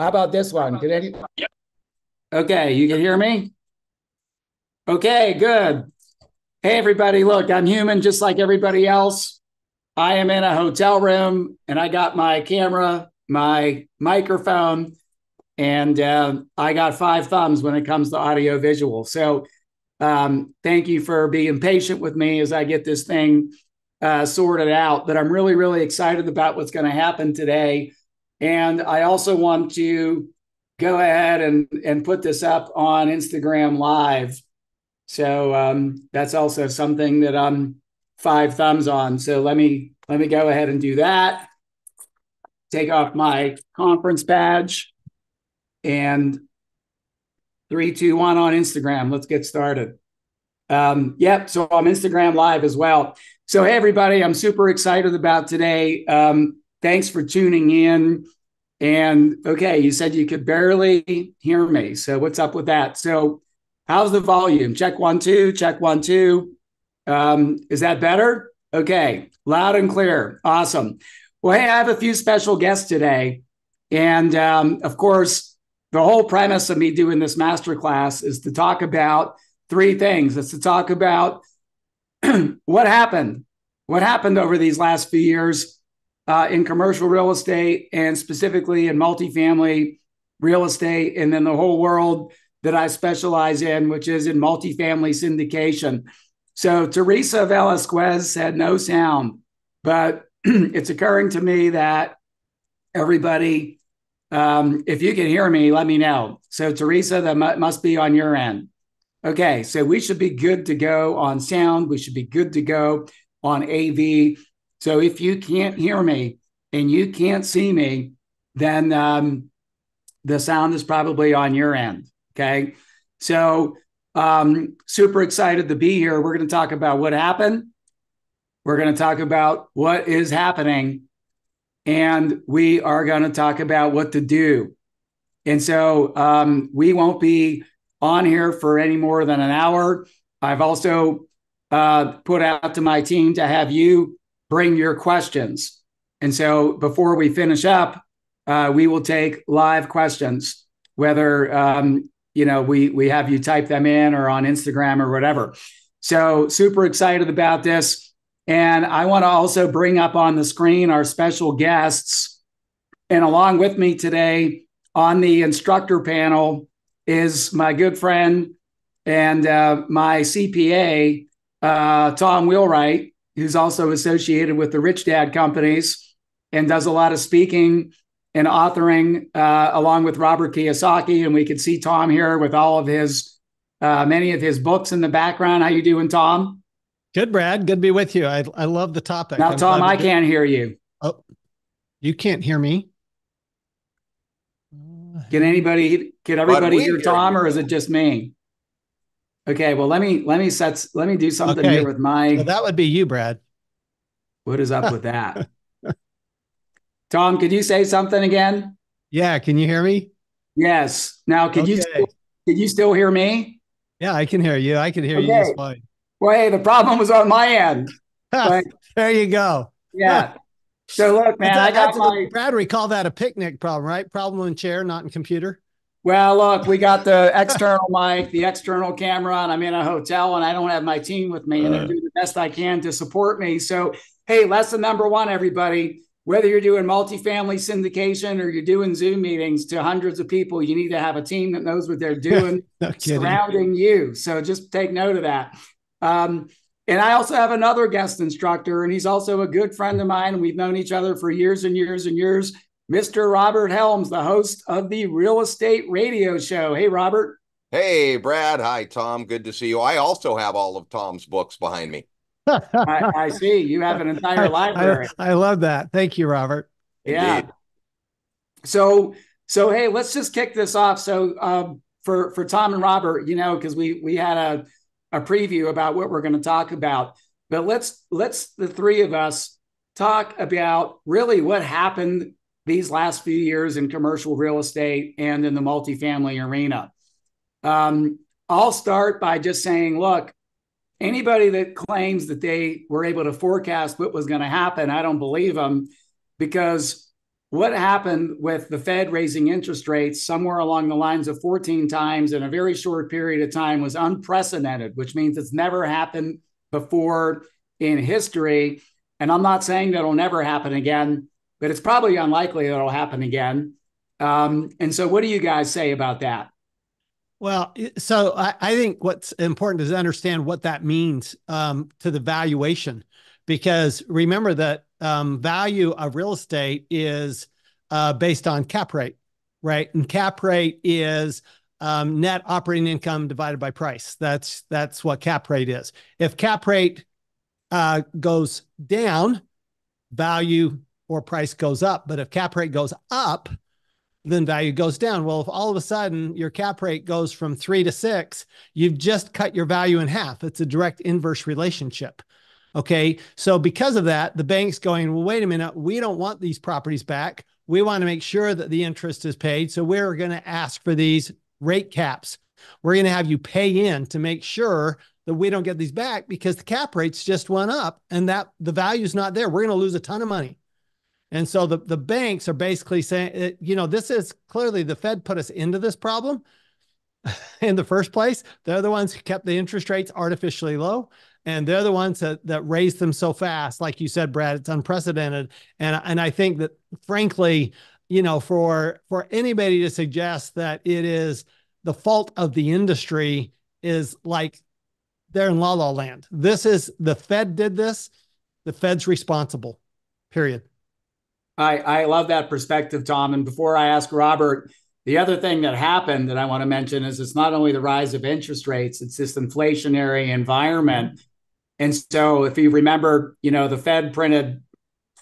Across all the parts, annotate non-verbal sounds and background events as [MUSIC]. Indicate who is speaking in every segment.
Speaker 1: How about this one? Did any? Okay, you can hear me? Okay, good. Hey, everybody, look, I'm human just like everybody else. I am in a hotel room and I got my camera, my microphone, and uh, I got five thumbs when it comes to audio visual. So, um, thank you for being patient with me as I get this thing uh, sorted out. But I'm really, really excited about what's going to happen today. And I also want to go ahead and, and put this up on Instagram Live. So um, that's also something that I'm five thumbs on. So let me let me go ahead and do that. Take off my conference badge and three, two, one on Instagram. Let's get started. Um, yep. So I'm Instagram Live as well. So hey everybody, I'm super excited about today. Um, thanks for tuning in. And okay, you said you could barely hear me. So what's up with that? So how's the volume? Check one, two, check one, two. Um, is that better? Okay, loud and clear. Awesome. Well, hey, I have a few special guests today. And um, of course, the whole premise of me doing this masterclass is to talk about three things. It's to talk about [CLEARS THROAT] what happened, what happened over these last few years uh, in commercial real estate and specifically in multifamily real estate, and then the whole world that I specialize in, which is in multifamily syndication. So Teresa Velasquez said no sound, but [CLEARS THROAT] it's occurring to me that everybody, um, if you can hear me, let me know. So Teresa, that mu- must be on your end. Okay, so we should be good to go on sound. We should be good to go on AV. So if you can't hear me and you can't see me, then um, the sound is probably on your end. Okay. So um, super excited to be here. We're going to talk about what happened. We're going to talk about what is happening. And we are going to talk about what to do. And so um, we won't be on here for any more than an hour. I've also uh, put out to my team to have you bring your questions. And so before we finish up, uh, we will take live questions whether um, you know we we have you type them in or on Instagram or whatever. So super excited about this, and I want to also bring up on the screen our special guests, and along with me today on the instructor panel is my good friend and uh, my CPA, uh, Tom Wheelwright, who's also associated with the Rich Dad companies and does a lot of speaking and authoring uh, along with Robert Kiyosaki. And we can see Tom here with all of his uh, many of his books in the background. How you doing, Tom?
Speaker 2: Good, Brad. Good to be with you. I, I love the topic.
Speaker 1: Now, I'm Tom, I can't hear you.
Speaker 2: Oh, you can't hear me?
Speaker 1: Can anybody, can everybody hear Tom or is it just me? Okay, well let me let me set let me do something okay. here with my.
Speaker 2: That would be you, Brad.
Speaker 1: What is up with that? [LAUGHS] Tom, could you say something again?
Speaker 2: Yeah, can you hear me?
Speaker 1: Yes. Now, could okay. you still, could you still hear me?
Speaker 2: Yeah, I can hear you. I can hear okay. you just fine.
Speaker 1: Well, hey, the problem was on my end. [LAUGHS]
Speaker 2: But, there you go.
Speaker 1: Yeah. [LAUGHS] So look, man, I got my
Speaker 2: Brad. We call that a picnic problem, right? Problem in chair, not in computer.
Speaker 1: Well, look, we got the external mic, the external camera, and I'm in a hotel and I don't have my team with me, and I do the best I can to support me. So, hey, lesson number one, everybody. Whether you're doing multifamily syndication or you're doing Zoom meetings to hundreds of people, you need to have a team that knows what they're [LAUGHS] doing no surrounding you. So just take note of that. Um, and I also have another guest instructor, and he's also a good friend of mine. And we've known each other for years and years and years. Mr. Robert Helms, the host of the Real Estate Radio Show. Hey, Robert.
Speaker 3: Hey, Brad. Hi, Tom. Good to see you. I also have all of Tom's books behind me.
Speaker 1: I, I, see. You have an entire [LAUGHS] library.
Speaker 2: I, I, love that. Thank you, Robert.
Speaker 1: Yeah. Indeed. So, so hey, let's just kick this off. So, um, for for Tom and Robert, you know, because we we had a a preview about what we're going to talk about, but let's let's the three of us talk about really what happened these last few years in commercial real estate and in the multifamily arena. Um, I'll start by just saying, look, anybody that claims that they were able to forecast what was going to happen, I don't believe them because what happened with the Fed raising interest rates somewhere along the lines of 14 times in a very short period of time was unprecedented, which means it's never happened before in history. And I'm not saying that'll never happen again, but it's probably unlikely it'll happen again. Um, and so, what do you guys say about that?
Speaker 2: Well, so I, I think what's important is to understand what that means um, to the valuation, because remember that um, value of real estate is uh, based on cap rate, right? And cap rate is um, net operating income divided by price. That's that's what cap rate is. If cap rate uh, goes down, value or price goes up. But if cap rate goes up, then value goes down. Well, if all of a sudden your cap rate goes from three to six, you've just cut your value in half. It's a direct inverse relationship. Okay. So because of that, the bank's going, well, wait a minute, we don't want these properties back. We want to make sure that the interest is paid. So we're going to ask for these rate caps. We're going to have you pay in to make sure that we don't get these back because the cap rates just went up and that the value's not there. We're going to lose a ton of money. And so the, the banks are basically saying, uh, you know, this is clearly the Fed put us into this problem [LAUGHS] in the first place. They're the ones who kept the interest rates artificially low. And they're the ones that, that raised them so fast. Like you said, Brad, it's unprecedented. And, and I think that frankly, you know, for for anybody to suggest that it is the fault of the industry is like they're in la la land. This is the Fed did this. The Fed's responsible. Period.
Speaker 1: I, I love that perspective, Tom. And before I ask Robert, the other thing that happened that I want to mention is it's not only the rise of interest rates, it's this inflationary environment. And so if you remember, you know, the Fed printed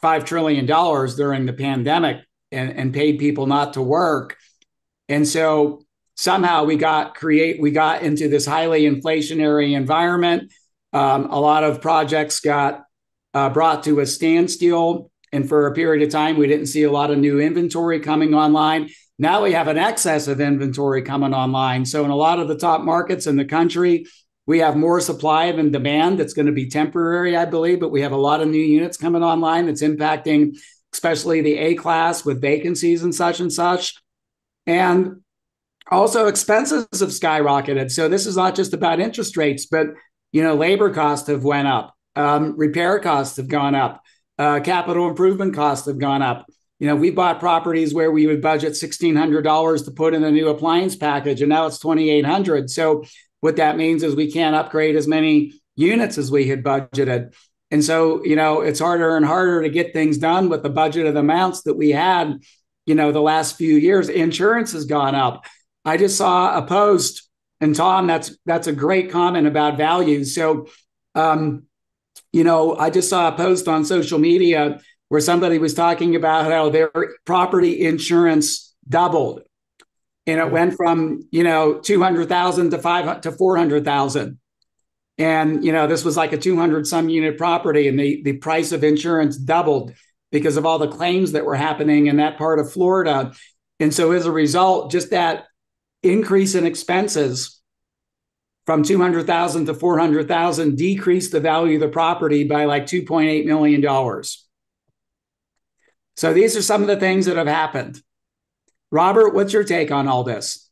Speaker 1: $5 trillion during the pandemic and, and paid people not to work. And so somehow we got create we got into this highly inflationary environment. Um, a lot of projects got uh, brought to a standstill and for a period of time, we didn't see a lot of new inventory coming online. Now we have an excess of inventory coming online. So, in a lot of the top markets in the country, we have more supply than demand that's going to be temporary, I believe, but we have a lot of new units coming online that's impacting, especially the A class with vacancies and such and such. And also expenses have skyrocketed. So this is not just about interest rates, but you know, labor costs have went up, um, repair costs have gone up, uh, capital improvement costs have gone up. You know, we bought properties where we would budget sixteen hundred dollars to put in a new appliance package, and now it's twenty eight hundred. So what that means is we can't upgrade as many units as we had budgeted. And so, you know, it's harder and harder to get things done with the budgeted amounts that we had, you know, the last few years. Insurance has gone up. I just saw a post, and Tom, that's that's a great comment about values. So, um, you know, I just saw a post on social media where somebody was talking about how their property insurance doubled, and it went from you know two hundred thousand to five to four hundred thousand. And you know, this was like a 200 some unit property, and the, the price of insurance doubled because of all the claims that were happening in that part of Florida. And so as a result, just that increase in expenses from 200,000 to 400,000 decreased the value of the property by like 2.8 million dollars. So these are some of the things that have happened. Robert, what's your take on all this?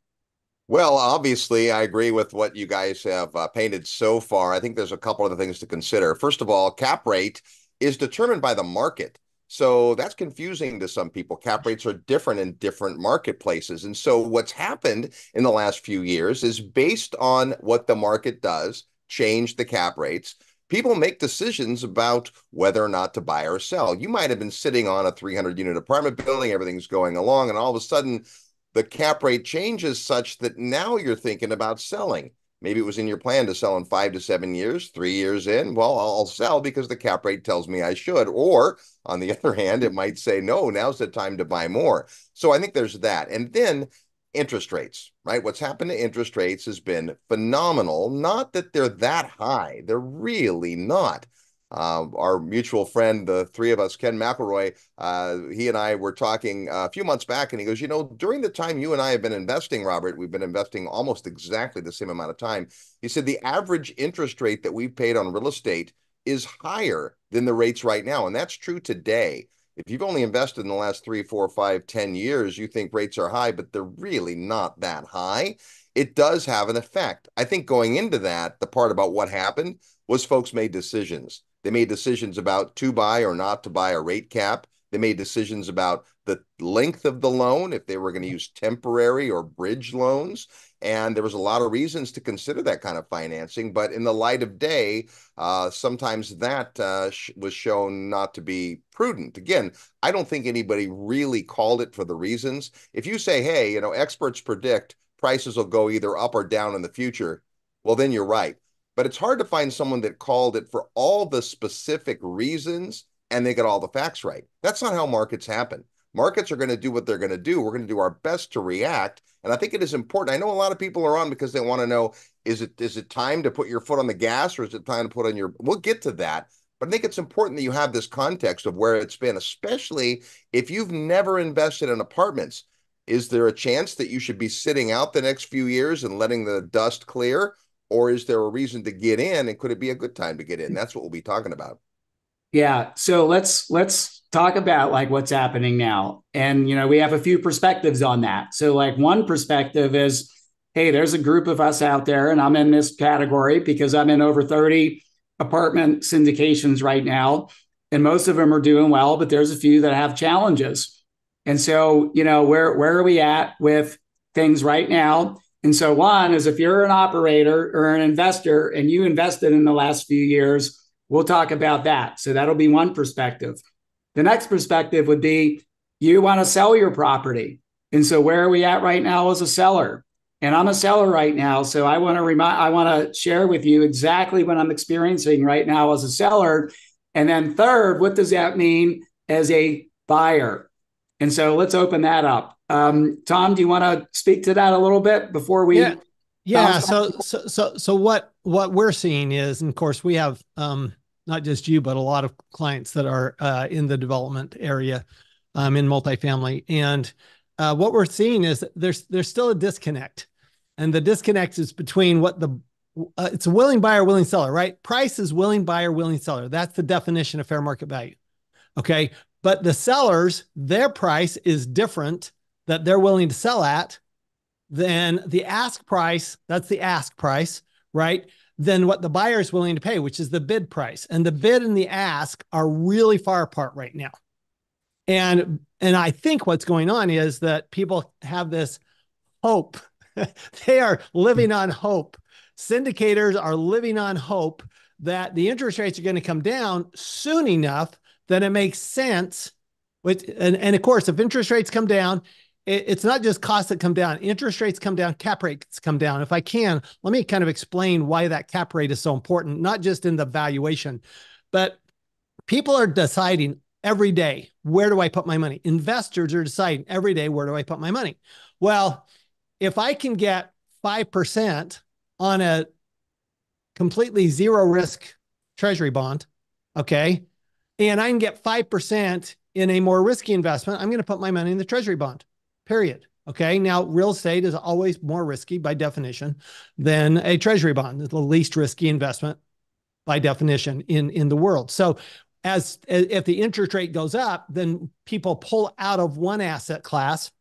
Speaker 3: Well, obviously, I agree with what you guys have uh, painted so far. I think there's a couple of things to consider. First of all, cap rate is determined by the market. So that's confusing to some people. Cap rates are different in different marketplaces. And so what's happened in the last few years is based on what the market does, change the cap rates. People make decisions about whether or not to buy or sell. You might have been sitting on a 300 unit apartment building, everything's going along, and all of a sudden the cap rate changes such that now you're thinking about selling. Maybe it was in your plan to sell in five to seven years, three years in. Well, I'll sell because the cap rate tells me I should. Or on the [LAUGHS] other hand, it might say, no, now's the time to buy more. So I think there's that. And then interest rates, right? What's happened to interest rates has been phenomenal. Not that they're that high, they're really not. Uh, our mutual friend, the three of us, Ken McElroy, uh, he and I were talking a few months back, and he goes, You know, during the time you and I have been investing, Robert, we've been investing almost exactly the same amount of time. He said the average interest rate that we've paid on real estate is higher than the rates right now. And that's true today. If you've only invested in the last three, four, five, ten years, you think rates are high, but they're really not that high. It does have an effect. I think going into that, the part about what happened was folks made decisions they made decisions about to buy or not to buy a rate cap. They made decisions about the length of the loan, if they were going to use temporary or bridge loans. And there was a lot of reasons to consider that kind of financing. But in the light of day, uh, sometimes that uh, sh- was shown not to be prudent. Again, I don't think anybody really called it for the reasons. If you say, hey, you know, experts predict prices will go either up or down in the future, well, then you're right but it's hard to find someone that called it for all the specific reasons and they get all the facts right. That's not how markets happen. Markets are going to do what they're going to do. We're going to do our best to react. And I think it is important. I know a lot of people are on because they want to know is it is it time to put your foot on the gas or is it time to put on your we'll get to that. But I think it's important that you have this context of where it's been, especially if you've never invested in apartments. Is there a chance that you should be sitting out the next few years and letting the dust clear? Or is there a reason to get in and could it be a good time to get in? Hmm. That's what we'll be talking about.
Speaker 1: Yeah so let's let's talk about like what's happening now. And you know we have a few perspectives on that. So like one perspective is hey there's a group of us out there and i'm in this category because i'm in over 30 apartment syndications right now and most of them are doing well but there's a few that have challenges. And so you know where where are we at with things right now and so, one is if you're an operator or an investor and you invested in the last few years, we'll talk about that. So, that'll be one perspective. The next perspective would be you want to sell your property. And so, where are we at right now as a seller? And I'm a seller right now. So, I want to remind, I want to share with you exactly what I'm experiencing right now as a seller. And then, third, what does that mean as a buyer? And so, let's open that up. Um, Tom, do you want to speak to that a little bit before we?
Speaker 2: Yeah. Yeah. So, so, so, so what, what we're seeing is, and of course we have, um, not just you, but a lot of clients that are, uh, in the development area, um, in multifamily. And, uh, what we're seeing is there's, there's still a disconnect and the disconnect is between what the, uh, it's a willing buyer, willing seller, right? Price is willing buyer, willing seller. That's the definition of fair market value. Okay. But the sellers, their price is different that they're willing to sell at than the ask price. That's the ask price, right? Than what the buyer is willing to pay, which is the bid price. And the bid and the ask are really far apart right now. And and I think what's going on is that people have this hope. [LAUGHS] they are living on hope. Syndicators are living on hope that the interest rates are going to come down soon enough that it makes sense. With, and, and of course, if interest rates come down, it, it's not just costs that come down. Interest rates come down, cap rates come down. If I can, let me kind of explain why that cap rate is so important, not just in the valuation, but people are deciding every day where do I put my money? Investors are deciding every day where do I put my money? Well, if I can get 5% on a completely zero risk treasury bond, okay, and I can get 5% in a more risky investment, I'm going to put my money in the treasury bond, period. Okay. Now, real estate is always more risky by definition than a treasury bond, the least risky investment by definition in, in the world. So, as if the interest rate goes up, then people pull out of one asset class,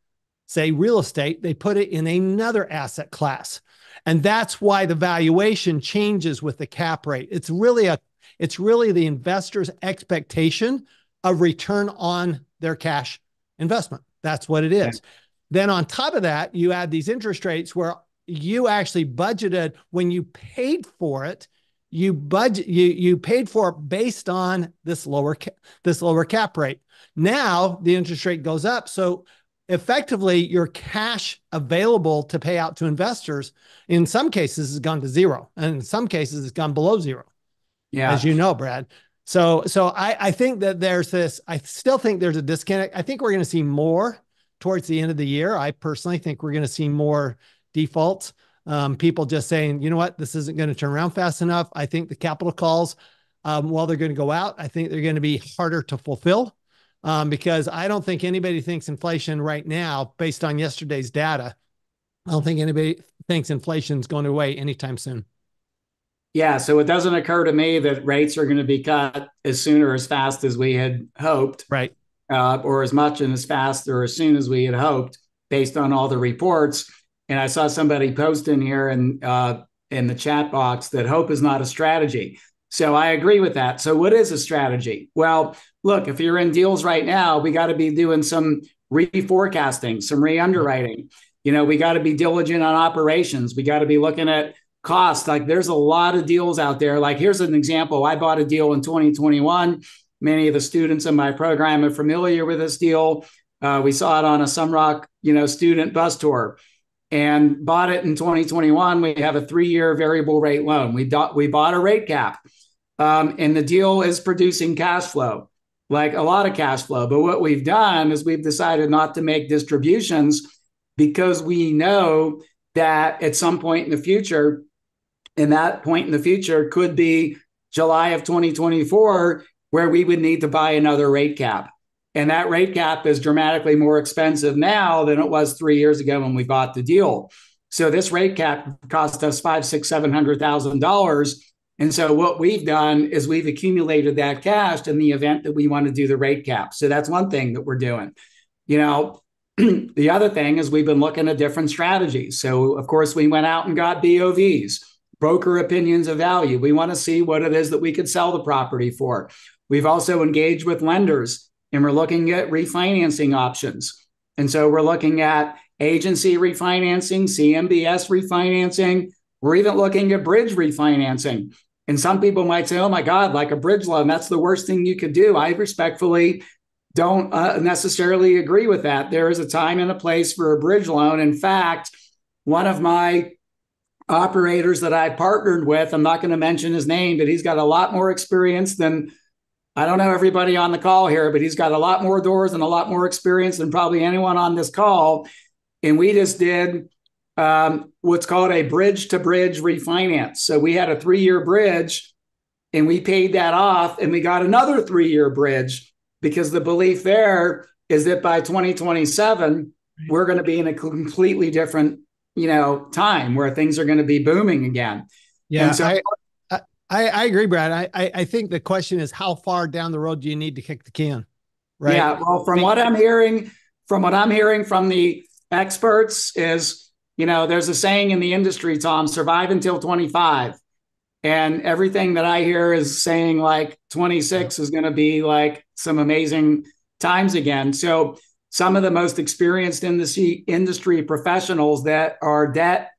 Speaker 2: say real estate, they put it in another asset class. And that's why the valuation changes with the cap rate. It's really a it's really the investor's expectation of return on their cash investment. That's what it is. Okay. Then on top of that, you add these interest rates where you actually budgeted when you paid for it, you budget you you paid for it based on this lower this lower cap rate. Now the interest rate goes up, so effectively your cash available to pay out to investors in some cases has gone to zero and in some cases it's gone below zero yeah. as you know brad. So so i i think that there's this i still think there's a disconnect. I think we're going to see more towards the end of the year. I personally think we're going to see more defaults um, people just saying you know what? This isn't going to turn around fast enough. I think the capital calls um, while they're going to go out i think they're going to be harder to fulfill um, because I don't think anybody thinks inflation right now, based on yesterday's data, I don't think anybody thinks inflation is going away anytime soon.
Speaker 1: Yeah, so it doesn't occur to me that rates are going to be cut as soon or as fast as we had hoped,
Speaker 2: right?
Speaker 1: Uh, or as much and as fast or as soon as we had hoped, based on all the reports. And I saw somebody post in here and uh, in the chat box that hope is not a strategy. So I agree with that. So what is a strategy? Well, look, if you're in deals right now, we got to be doing some reforecasting, some re-underwriting. You know, we got to be diligent on operations. We got to be looking at cost. Like there's a lot of deals out there. Like here's an example. I bought a deal in 2021. Many of the students in my program are familiar with this deal. Uh, we saw it on a Sumrok, you know, student bus tour and bought it in 2021. We have a three-year variable rate loan. We, do- we bought a rate cap um, and the deal is producing cash flow like a lot of cash flow. But what we've done is we've decided not to make distributions because we know that at some point in the future, and that point in the future could be July of 2024, where we would need to buy another rate cap. And that rate cap is dramatically more expensive now than it was three years ago when we bought the deal. So this rate cap cost us five, six, seven hundred thousand dollars and so what we've done is we've accumulated that cash in the event that we want to do the rate cap. So that's one thing that we're doing. You know, [CLEARS THROAT] the other thing is we've been looking at different strategies. So of course we went out and got BOVs, broker opinions of value. We want to see what it is that we could sell the property for. We've also engaged with lenders and we're looking at refinancing options. And so we're looking at agency refinancing, CMBS refinancing. We're even looking at bridge refinancing. And some people might say, oh my God, like a bridge loan, that's the worst thing you could do. I respectfully don't uh, necessarily agree with that. There is a time and a place for a bridge loan. In fact, one of my operators that I partnered with, I'm not going to mention his name, but he's got a lot more experience than I don't know everybody on the call here, but he's got a lot more doors and a lot more experience than probably anyone on this call. And we just did um, what's called a bridge to bridge refinance. So we had a three year bridge and we paid that off and we got another three year bridge because the belief there is that by 2027, we're going to be in a completely different, you know, time where things are going to be booming again.
Speaker 2: Yeah. So, I, I, I, agree, Brad. I, I think the question is how far down the road do you need to kick the can?
Speaker 1: Right. Yeah. Well, from what I'm hearing, from what I'm hearing from the experts is you know, there's a saying in the industry, Tom, survive until 25. And everything that I hear is saying like 26 is going to be like some amazing times again. So some of the most experienced in the industry professionals that are debt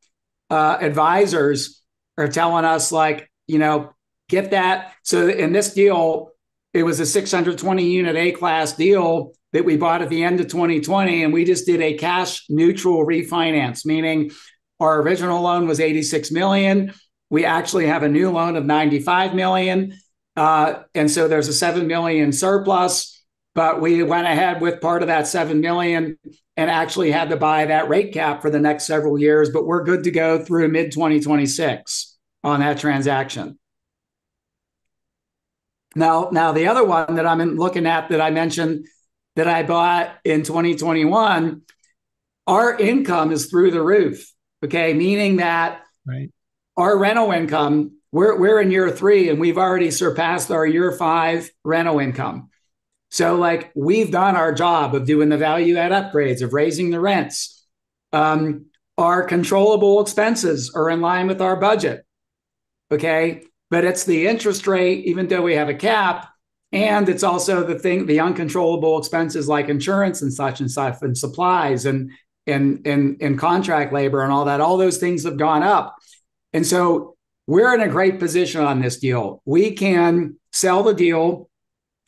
Speaker 1: uh, advisors are telling us like, you know, get that. So in this deal, it was a 620 unit A class deal that we bought at the end of 2020, and we just did a cash neutral refinance, meaning our original loan was 86 million. We actually have a new loan of 95 million. Uh, and so there's a 7 million surplus, but we went ahead with part of that 7 million and actually had to buy that rate cap for the next several years. But we're good to go through mid 2026 on that transaction. Now, now the other one that I'm looking at that I mentioned that I bought in 2021, our income is through the roof. Okay, meaning that
Speaker 2: right
Speaker 1: our rental income, we're, we're in year three and we've already surpassed our year five rental income. So, like, we've done our job of doing the value add upgrades, of raising the rents. Um, our controllable expenses are in line with our budget. Okay. But it's the interest rate, even though we have a cap, and it's also the thing, the uncontrollable expenses like insurance and such and such, and supplies and and and, and contract labor and all that. All those things have gone up. And so we're in a great position on this deal. We can sell the deal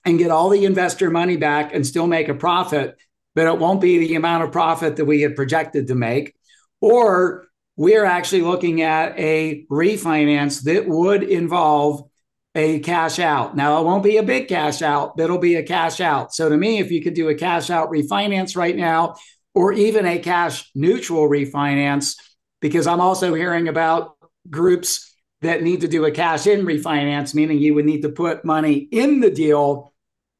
Speaker 1: and get all the investor money back and still make a profit, but it won't be the amount of profit that we had projected to make. Or we're actually looking at a refinance that would involve a cash out. Now, it won't be a big cash out, but it'll be a cash out. So, to me, if you could do a cash out refinance right now, or even a cash neutral refinance, because I'm also hearing about groups that need to do a cash in refinance, meaning you would need to put money in the deal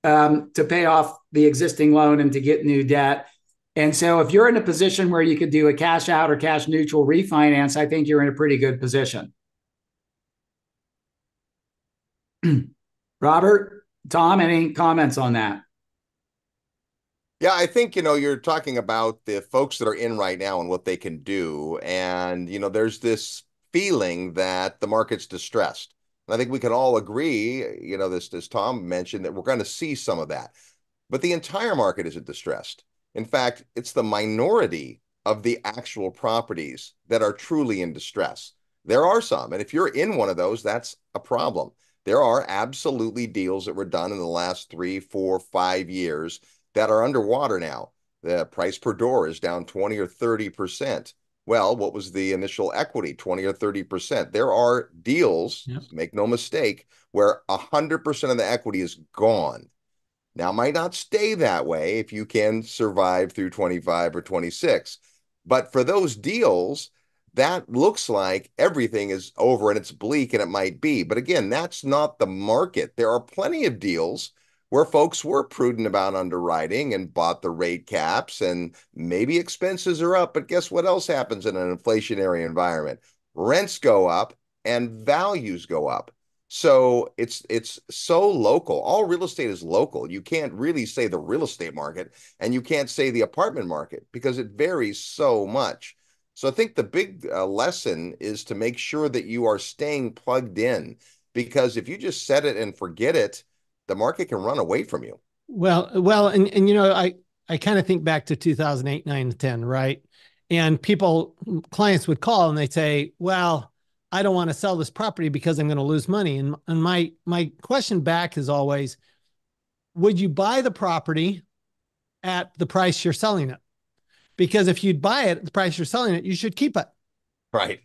Speaker 1: um, to pay off the existing loan and to get new debt. And so, if you're in a position where you could do a cash out or cash neutral refinance, I think you're in a pretty good position. [CLEARS THROAT] Robert, Tom, any comments on that?
Speaker 3: Yeah, I think, you know, you're talking about the folks that are in right now and what they can do. And, you know, there's this feeling that the market's distressed. And I think we can all agree, you know, this as Tom mentioned, that we're going to see some of that. But the entire market isn't distressed. In fact, it's the minority of the actual properties that are truly in distress. There are some. And if you're in one of those, that's a problem. There are absolutely deals that were done in the last three, four, five years that are underwater now. The price per door is down 20 or 30 percent. Well, what was the initial equity? 20 or 30%. There are deals, yep. make no mistake, where 100% of the equity is gone. Now, might not stay that way if you can survive through 25 or 26. But for those deals, that looks like everything is over and it's bleak and it might be. But again, that's not the market. There are plenty of deals where folks were prudent about underwriting and bought the rate caps and maybe expenses are up but guess what else happens in an inflationary environment? Rents go up and values go up. So it's it's so local. All real estate is local. You can't really say the real estate market and you can't say the apartment market because it varies so much. So i think the big uh, lesson is to make sure that you are staying plugged in because if you just set it and forget it the market can run away from you.
Speaker 2: Well, well, and and you know, I I kind of think back to 2008, 9, 10, right? And people, clients would call and they'd say, "Well, I don't want to sell this property because I'm going to lose money." And and my my question back is always, would you buy the property at the price you're selling it? Because if you'd buy it at the price you're selling it, you should keep it.
Speaker 3: Right.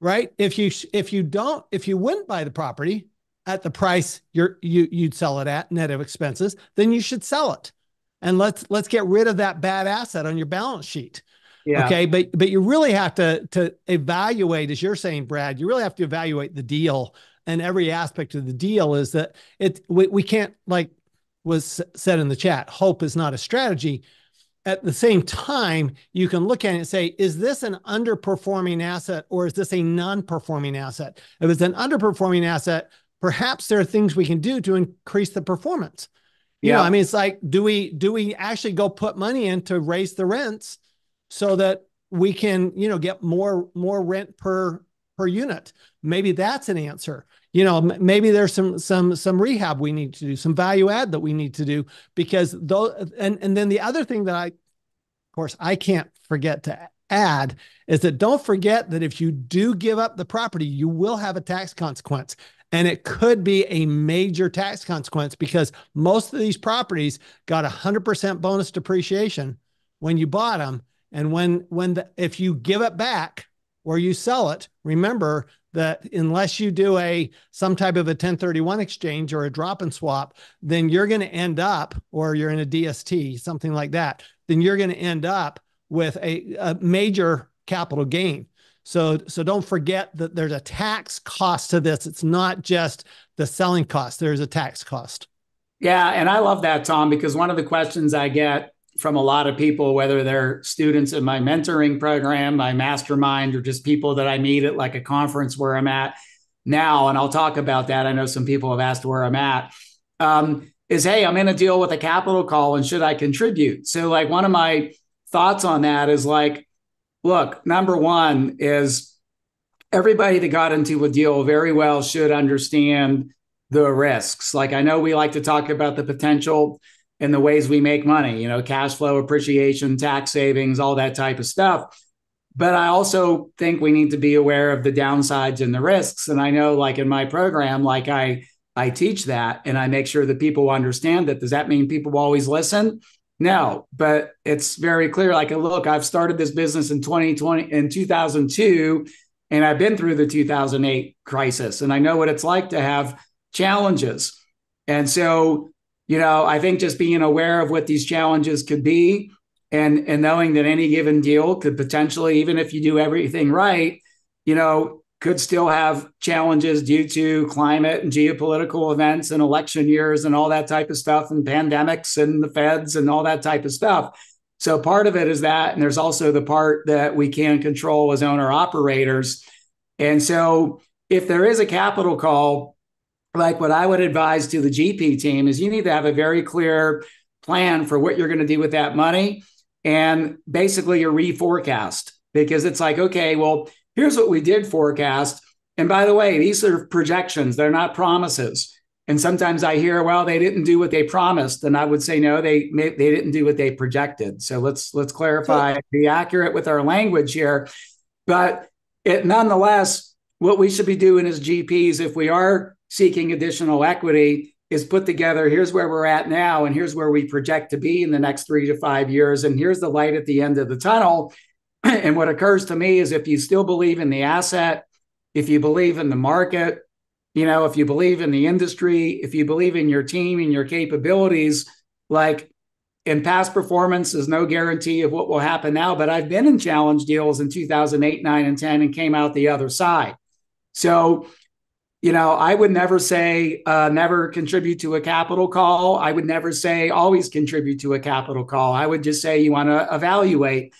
Speaker 2: Right. If you if you don't, if you wouldn't buy the property, at the price you're you you'd sell it at net of expenses, then you should sell it. And let's let's get rid of that bad asset on your balance sheet. Yeah. Okay. But but you really have to to evaluate, as you're saying, Brad, you really have to evaluate the deal. And every aspect of the deal is that it we, we can't like was said in the chat, hope is not a strategy. At the same time, you can look at it and say, is this an underperforming asset or is this a non-performing asset? If it's an underperforming asset, perhaps there are things we can do to increase the performance. You yeah. know, I mean, it's like, do we do we actually go put money in to raise the rents so that we can, you know, get more more rent per per unit. Maybe that's an answer. You know, maybe there's some some some rehab we need to do, some value add that we need to do because those and and then the other thing that I of course I can't forget to add is that don't forget that if you do give up the property, you will have a tax consequence. And it could be a major tax consequence because most of these properties got 100% bonus depreciation when you bought them. And when, when the, if you give it back or you sell it, remember that unless you do a some type of a 1031 exchange or a drop and swap, then you're going to end up, or you're in a DST, something like that, then you're going to end up with a, a major capital gain. So, so don't forget that there's a tax cost to this. It's not just the selling cost. There's a tax cost.
Speaker 1: Yeah, and I love that, Tom, because one of the questions I get from a lot of people, whether they're students in my mentoring program, my mastermind, or just people that I meet at like a conference where I'm at now, and I'll talk about that. I know some people have asked where I'm at. Um, is hey, I'm in a deal with a capital call, and should I contribute? So, like, one of my thoughts on that is like, look, number one is everybody that got into a deal very well should understand the risks. Like I know we like to talk about the potential and the ways we make money, you know, cash flow appreciation, tax savings, all that type of stuff. But I also think we need to be aware of the downsides and the risks. And I know like in my program, like I I teach that and I make sure that people understand that. Does that mean people always listen? No, but it's very clear. Like, look, I've started this business in 2020 in 2002, and I've been through the 2008 crisis, and I know what it's like to have challenges. And so, you know, I think just being aware of what these challenges could be, and and knowing that any given deal could potentially, even if you do everything right, you know, could still have challenges due to climate and geopolitical events and election years and all that type of stuff and pandemics and the feds and all that type of stuff. So part of it is that and there's also the part that we can control as owner operators. And so if there is a capital call like what I would advise to the GP team is you need to have a very clear plan for what you're going to do with that money and basically a reforecast because it's like okay well here's what we did forecast. And by the way, these are projections, they're not promises. And sometimes I hear, well, they didn't do what they promised, and I would say, no, they they didn't do what they projected. So let's let's clarify, be accurate with our language here. But it nonetheless, what we should be doing as GPs, if we are seeking additional equity, is put together. Here's where we're at now, and here's where we project to be in the next three to five years, and here's the light at the end of the tunnel. [CLEARS THROAT] and what occurs to me is if you still believe in the asset, if you believe in the market, you know, if you believe in the industry, if you believe in your team and your capabilities, like in past performance is no guarantee of what will happen now, but I've been in challenge deals in 2008, 9, and 10 and came out the other side. So, you know, I would never say uh, never contribute to a capital call. I would never say always contribute to a capital call. I would just say you want to evaluate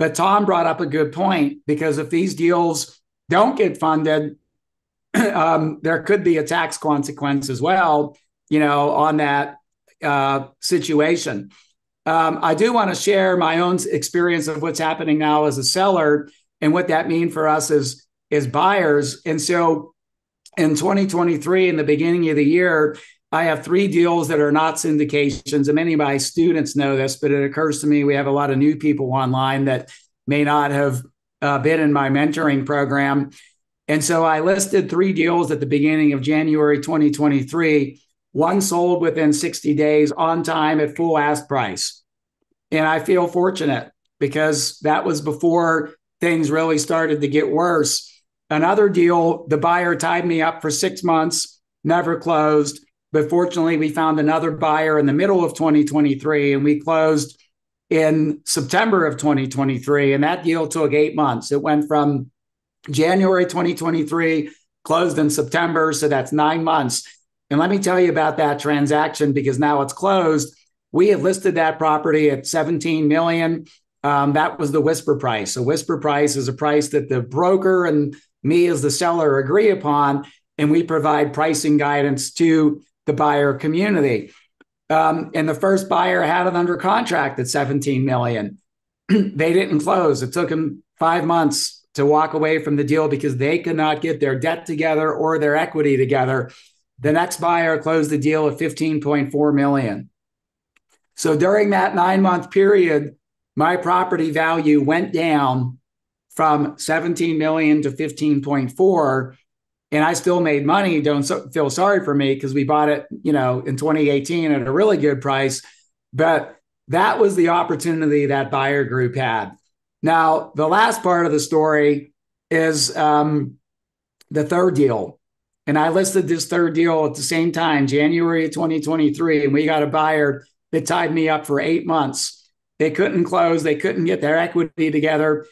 Speaker 1: but Tom brought up a good point because if these deals don't get funded, [CLEARS THROAT] um, there could be a tax consequence as well, you know, on that uh, situation. Um, I do want to share my own experience of what's happening now as a seller and what that means for us as as buyers. And so, in 2023, in the beginning of the year, I have three deals that are not syndications, and many of my students know this, but it occurs to me we have a lot of new people online that may not have uh, been in my mentoring program. And so I listed three deals at the beginning of January 2023. One sold within 60 days on time at full ask price. And I feel fortunate because that was before things really started to get worse. Another deal, the buyer tied me up for six months, never closed. But fortunately, we found another buyer in the middle of 2023 and we closed in September of 2023. And that deal took eight months. It went from January 2023, closed in September. So that's nine months. And let me tell you about that transaction because now it's closed. We had listed that property at 17 million. Um, that was the whisper price. A whisper price is a price that the broker and me as the seller agree upon, and we provide pricing guidance to the buyer community. Um, and the first buyer had it under contract at 17 million. [CLEARS THROAT] they didn't close. It took them five months to walk away from the deal because they could not get their debt together or their equity together. The next buyer closed the deal at 15.4 million. So during that nine month period, my property value went down from 17 million to 15.4 and I still made money. Don't so, feel sorry for me because we bought it, you know, in 2018 at a really good price. But that was the opportunity that buyer group had. Now, the last part of the story is um, the third deal. And I listed this third deal at the same time, January of 2023. And we got a buyer that tied me up for eight months. They couldn't close, they couldn't get their equity together.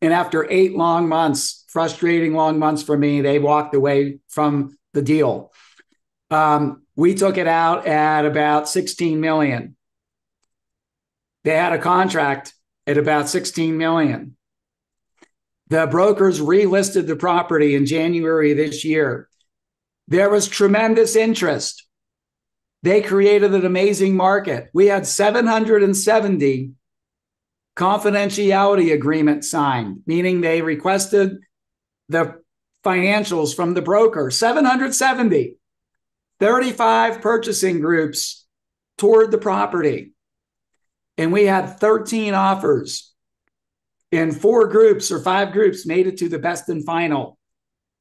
Speaker 1: And after eight long months, frustrating long months for me, they walked away from the deal. Um, we took it out at about 16 million. They had a contract at about 16 million. The brokers relisted the property in January this year. There was tremendous interest. They created an amazing market. We had 770 confidentiality agreements signed, meaning they requested the financials from the broker 770, 35 purchasing groups toured the property. And we had 13 offers. And four groups or five groups made it to the best and final.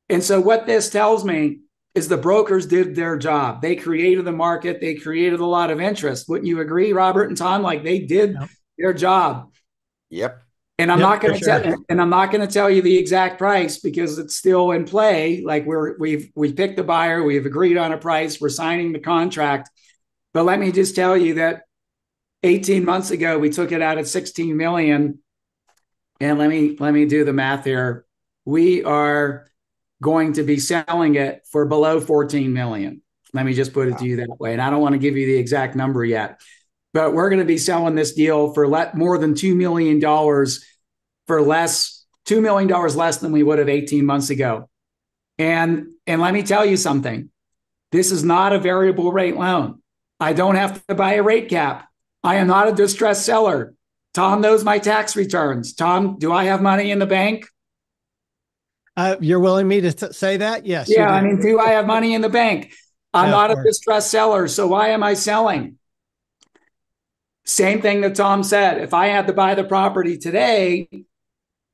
Speaker 1: And so what this tells me is the brokers did their job. They created the market. They created a lot of interest. Wouldn't you agree robert and tom? Like they did yep. their job.
Speaker 3: Yep
Speaker 1: and I'm yep, not going to sure. tell and I'm not going to tell you the exact price because it's still in play. Like we're we've we picked the buyer, we've agreed on a price, we're signing the contract. But let me just tell you that 18 months ago we took it out at 16 million and let me let me do the math here we are going to be selling it for below 14 million let me just put it to you that way and i don't want to give you the exact number yet but we're going to be selling this deal for let more than $2 million for less $2 million less than we would have 18 months ago and and let me tell you something this is not a variable rate loan i don't have to buy a rate cap I am not a distressed seller. Tom knows my tax returns. Tom, do I have money in the bank?
Speaker 2: Uh, you're willing me to t- say that? Yes.
Speaker 1: Yeah. I mean, do I have money in the bank? I'm yeah, not a distressed seller. So why am I selling? Same thing that Tom said. If I had to buy the property today,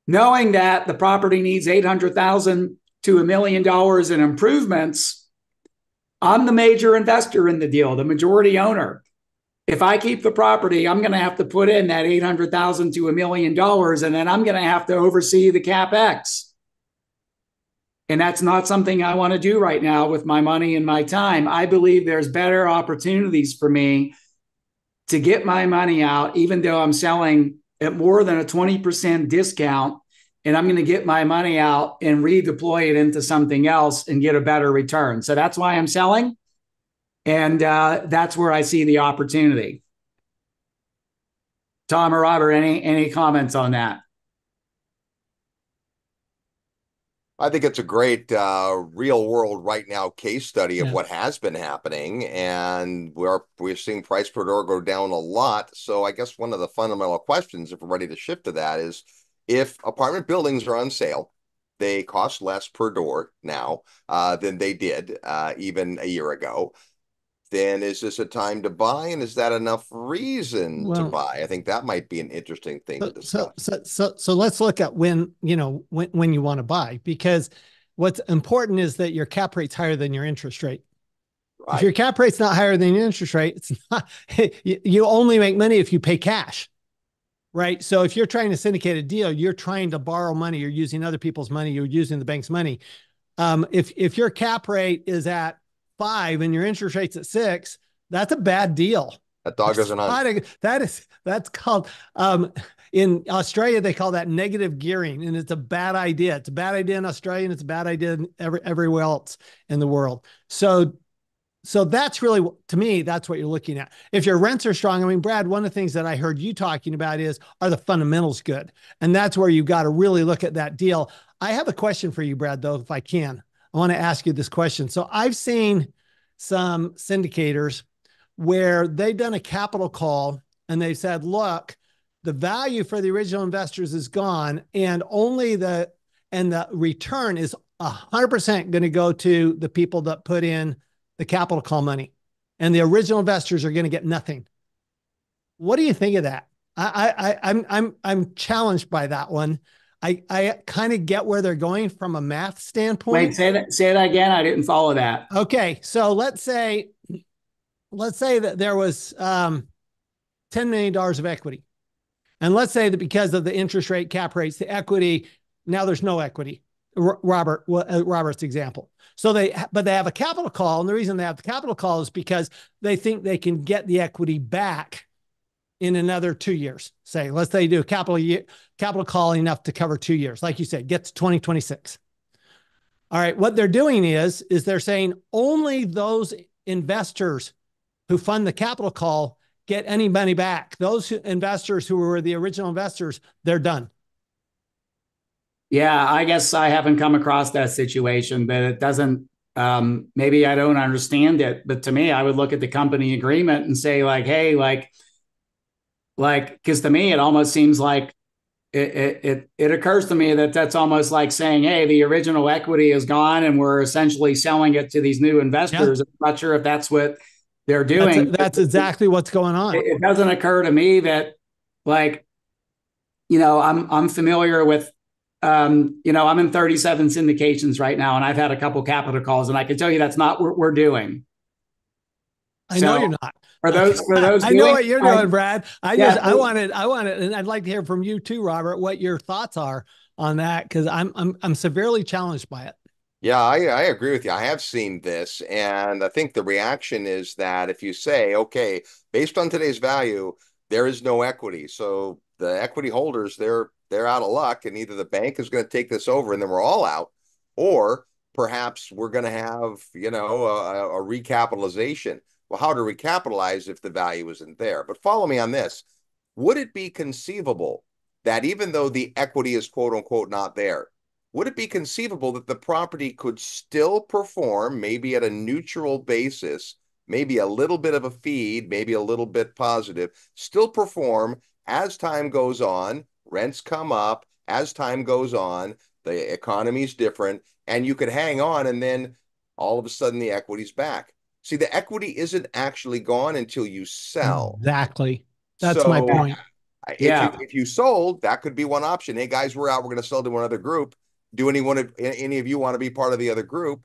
Speaker 1: knowing that the property needs 800,000 to a million dollars in improvements, I'm the major investor in the deal, the majority owner if I keep the property, I'm going to have to put in that 800,000 to a million dollars and then I'm going to have to oversee the capex. And that's not something I want to do right now with my money and my time. I believe there's better opportunities for me to get my money out even though I'm selling at more than a 20% discount and I'm going to get my money out and redeploy it into something else and get a better return. So that's why I'm selling. And uh, that's where I see the opportunity. Tom or Robert, any any comments on that?
Speaker 3: I think it's a great uh, real world right now case study of yeah. what has been happening, and we're we're seeing price per door go down a lot. So I guess one of the fundamental questions, if we're ready to shift to that, is if apartment buildings are on sale, they cost less per door now uh, than they did uh, even a year ago then is this a time to buy and is that enough reason well, to buy? I think that might be an interesting thing
Speaker 2: so,
Speaker 3: to discuss.
Speaker 2: so, so so so let's look at when you know when, when you want to buy because what's important is that your cap rate's higher than your interest rate. Right. if your cap rate's not higher than your interest rate it's [LAUGHS] not you, you only make money if you pay cash right? So if you're trying to syndicate a deal you're trying to borrow money you're using other people's money you're using the bank's money. Um, if if your cap rate is at five and your interest rate's at six, that's a bad deal.
Speaker 3: That dog doesn't.
Speaker 2: That is that's called um, in Australia they call that negative gearing, and it's a bad idea. It's a bad idea in Australia, and it's a bad idea every, everywhere else in the world. So, so that's really to me that's what you're looking at. If your rents are strong, I mean, Brad, one of the things that I heard you talking about is are the fundamentals good, and that's where you got to really look at that deal. I have a question for you, Brad, though, if I can. I want to ask you this question. So I've seen some syndicators where they've done a capital call and they've said, look, the value for the original investors is gone and only the and the return is 100% going to go to the people that put in the capital call money and the original investors are going to get nothing. What do you think of that? I i i'm i'm i'm challenged by that one i i kind of get where they're going from a math standpoint
Speaker 1: Wait, say that say that again. I didn't follow that.
Speaker 2: okay so let's say let's say that there was um 10 million dollars of equity and let's say that because of the interest rate cap rates the equity now there's no equity R- robert uh, robert's example so they but they have a capital call and the reason they have the capital call is because they think they can get the equity back in another two years. Say let's say you do a capital year capital call enough to cover two years. Like you said get to 2026 all right what they're doing is is they're saying only those investors who fund the capital call get any money back. Those who, investors who were the original investors they're done.
Speaker 1: Yeah, I guess I haven't come across that situation, but it doesn't. Um, maybe I don't understand it, but to me, I would look at the company agreement and say, like, hey, like, like, because to me, it almost seems like it, it it it occurs to me that that's almost like saying, hey, the original equity is gone, and we're essentially selling it to these new investors. I'm not sure if that's what they're doing.
Speaker 2: that's, that's exactly what's going on
Speaker 1: it, it doesn't occur to me that like you know i'm i'm familiar with um you know i'm in 37 syndications right now and i've had a couple capital calls and i can tell you that's not what we're doing
Speaker 2: i know you're not
Speaker 1: for those for those
Speaker 2: I know what you're
Speaker 1: I-
Speaker 2: doing, Brad. I
Speaker 1: Yeah,
Speaker 2: just I wanted I wanted and I'd like to hear from you too, Robert, what your thoughts are on that because I'm I'm I'm severely challenged by it.
Speaker 3: Yeah, I, I agree with you. I have seen this, and I think the reaction is that if you say, okay, based on today's value, there is no equity. So the equity holders, they're they're out of luck, and either the bank is going to take this over and then we're all out, or perhaps we're going to have, you know, a, a recapitalization. Well, how to recapitalize if the value isn't there? But follow me on this. Would it be conceivable that even though the equity is quote unquote not there, would it be conceivable that the property could still perform maybe at a neutral basis, maybe a little bit of a feed, maybe a little bit positive, still perform as time goes on, rents come up, as time goes on, the economy's different, and you could hang on and then all of a sudden the equity's back. See, the equity isn't actually gone until you sell.
Speaker 2: Exactly. That's my point.
Speaker 3: If
Speaker 1: Yeah.
Speaker 3: you, if you sold, that could be one option. Hey guys, we're out. We're going to sell to another group. Do anyone of any of you want to be part of the other group?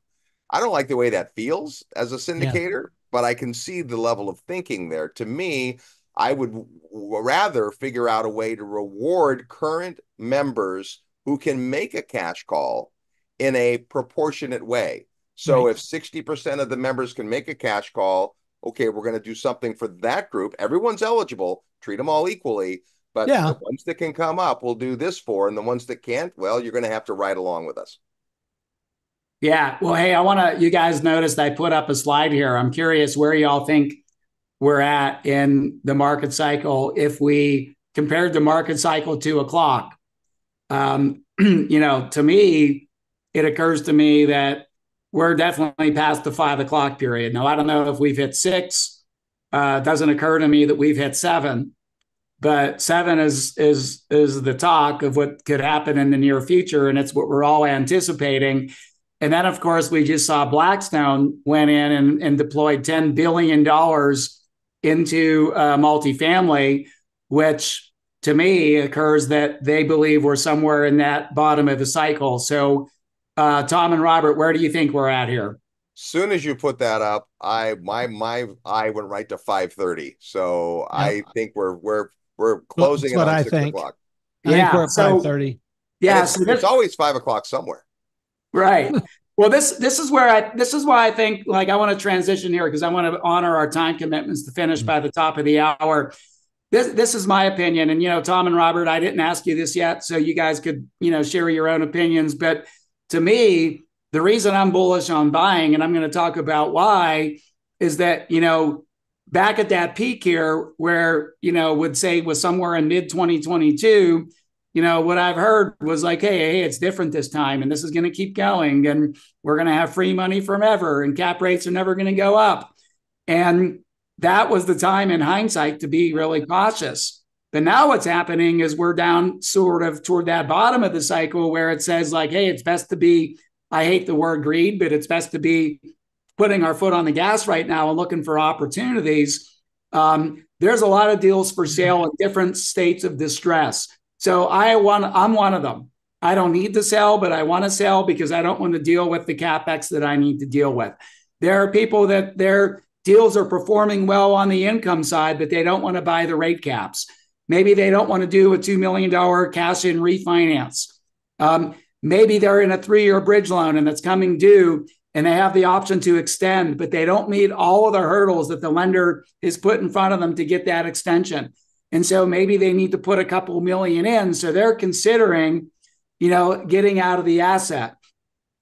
Speaker 3: I don't like the way that feels as a syndicator, but I can see the level of thinking there. To me, I would w- rather figure out a way to reward current members who can make a cash call in a proportionate way. So
Speaker 2: Right.
Speaker 3: if 60% of the members can make a cash call, okay, we're going to do something for that group. Everyone's eligible, treat them all equally. But
Speaker 2: Yeah.
Speaker 3: the ones that can come up, we'll do this for. And the ones that can't, well, you're going to have to ride along with us.
Speaker 1: Yeah. Well, hey, I want to, you guys noticed I put up a slide here. I'm curious where y'all think we're at in the market cycle if we compared the market cycle to a clock. Um, [CLEARS THROAT] you know, to me, it occurs to me that we're definitely past the five o'clock period. Now, I don't know if we've hit six. Uh, it doesn't occur to me that we've hit seven, but seven is is is the talk of what could happen in the near future, and it's what we're all anticipating. And then, of course, we just saw Blackstone went in and, and deployed $10 billion into uh, multifamily, which to me occurs that they believe we're somewhere in that bottom of the cycle. So, uh, Tom and Robert, where do you think we're at here?
Speaker 3: Soon as you put that up, I my my eye went right to 5:30. So I think we're we're we're closing
Speaker 2: That's what I
Speaker 3: six
Speaker 2: think.
Speaker 3: o'clock.
Speaker 2: I think
Speaker 1: Yeah,
Speaker 2: we're at
Speaker 1: so-
Speaker 2: 530.
Speaker 1: Yeah,
Speaker 3: it's,
Speaker 1: so this-
Speaker 3: it's always five o'clock somewhere.
Speaker 1: Right. [LAUGHS] Well, this this is where I this is why I think like I want to transition here because I want to honor our time commitments to finish by the top of the hour. This this is my opinion, and you know, Tom and Robert, I didn't ask you this yet, so you guys could you know share your own opinions. But to me, the reason I'm bullish on buying, and I'm going to talk about why, is that you know back at that peak here, where you know would say was somewhere in mid 2022 you know what i've heard was like hey hey it's different this time and this is going to keep going and we're going to have free money forever and cap rates are never going to go up. And that was the time in hindsight to be really cautious But now what's happening is we're down sort of toward that bottom of the cycle where it says, like, hey, it's best to be, I hate the word greed, but it's best to be putting our foot on the gas right now and looking for opportunities. Um, there's a lot of deals for sale in different states of distress. So I want, I'm one of them. I don't need to sell, but I want to sell because I don't want to deal with the capex that I need to deal with. There are people that their deals are performing well on the income side, but they don't want to buy the rate caps. Maybe they don't want to do a $2 million cash in refinance. Um, maybe they're in a three year bridge loan and it's coming due and they have the option to extend, but they don't meet all of the hurdles that the lender has put in front of them to get that extension. And so maybe they need to put a couple million in. So they're considering, you know, getting out of the asset.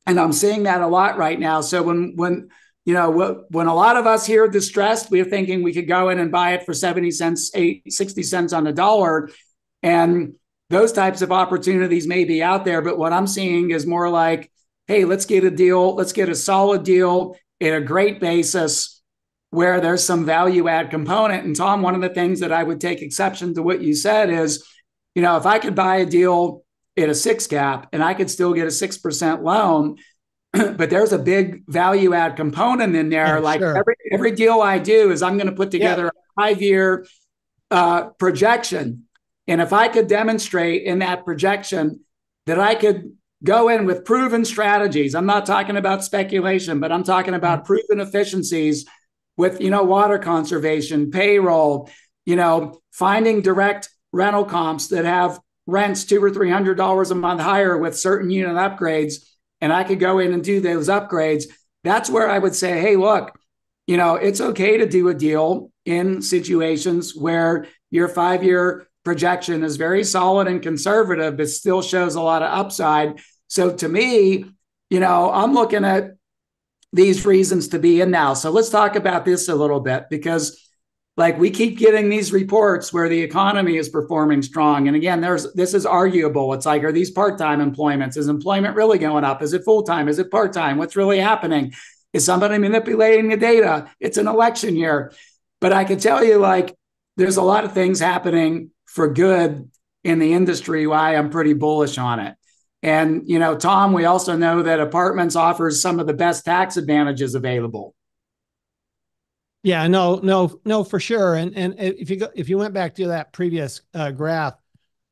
Speaker 1: And I'm seeing that a lot right now. So when when you know, when a lot of us here distressed, we're thinking we could go in and buy it for 70 cents, 80, 60 cents on the dollar. And those types of opportunities may be out there. But what I'm seeing is more like, hey, let's get a deal, let's get a solid deal at a great basis where there's some value add component. And Tom, one of the things that I would take exception to what you said is, you know, if I could buy a deal at a six cap and I could still get a 6% loan, [CLEARS THROAT] but there's a big value add component in there. Like sure. every every deal I do is I'm going to put together yeah. a five year uh, projection, and if I could demonstrate in that projection that I could go in with proven strategies, I'm not talking about speculation, but I'm talking about mm-hmm. proven efficiencies with you know water conservation, payroll, you know finding direct rental comps that have rents two or three hundred dollars a month higher with certain unit upgrades and I could go in and do those upgrades, that's where I would say, hey, look, you know, it's okay to do a deal in situations where your five year projection is very solid and conservative, but still shows a lot of upside. So to me, you know, I'm looking at these reasons to be in now. So let's talk about this a little bit because like we keep getting these reports where the economy is performing strong. And again there's this is arguable. It's like are these part-time employments? Is employment really going up? Is it full-time? Is it part-time? What's really happening? Is somebody manipulating the data? It's an election year. But i can tell you like there's a lot of things happening for good in the industry. Why i'm pretty bullish on it. And you know tom we also know that apartments offers some of the best tax advantages available
Speaker 2: yeah, no, no, no, for sure. And and if you go, if you went back to that previous uh, graph,